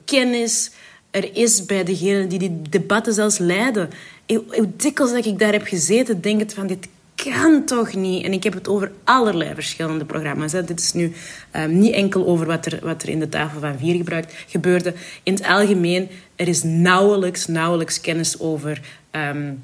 kennis er is bij degenen die die debatten zelfs leiden. Hoe dikwijls dat ik daar heb gezeten, denk ik van dit kan toch niet? En ik heb het over allerlei verschillende programma's. Hè. Dit is nu um, niet enkel over wat er, wat er in de tafel van vier gebruikt, gebeurde. In het algemeen, er is nauwelijks, nauwelijks kennis over... Um,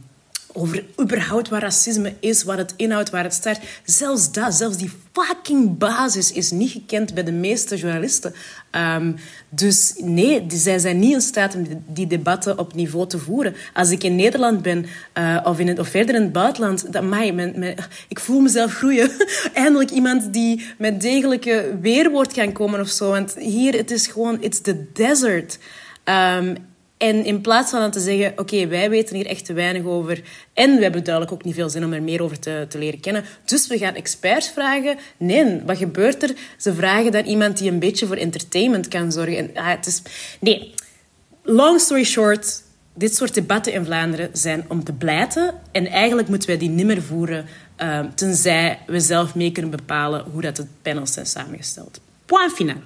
over überhaupt wat racisme is, wat het inhoudt, waar het start. Zelfs dat, zelfs die fucking basis is niet gekend bij de meeste journalisten. Um, dus nee, zij zijn niet in staat om die debatten op niveau te voeren. Als ik in Nederland ben uh, of, in het, of verder in het buitenland, dan, mij, ik voel mezelf groeien. Eindelijk iemand die met degelijke weerwoord kan komen of zo. Want hier, het is gewoon, it's the desert. Um, en in plaats van dan te zeggen, oké, wij weten hier echt te weinig over en we hebben duidelijk ook niet veel zin om er meer over te, te leren kennen, dus we gaan experts vragen. Nee, wat gebeurt er? Ze vragen dan iemand die een beetje voor entertainment kan zorgen. En, ah, het is... Nee, long story short, dit soort debatten in Vlaanderen zijn om te blijten en eigenlijk moeten wij die nimmer voeren uh, tenzij we zelf mee kunnen bepalen hoe dat de panels zijn samengesteld. Point final.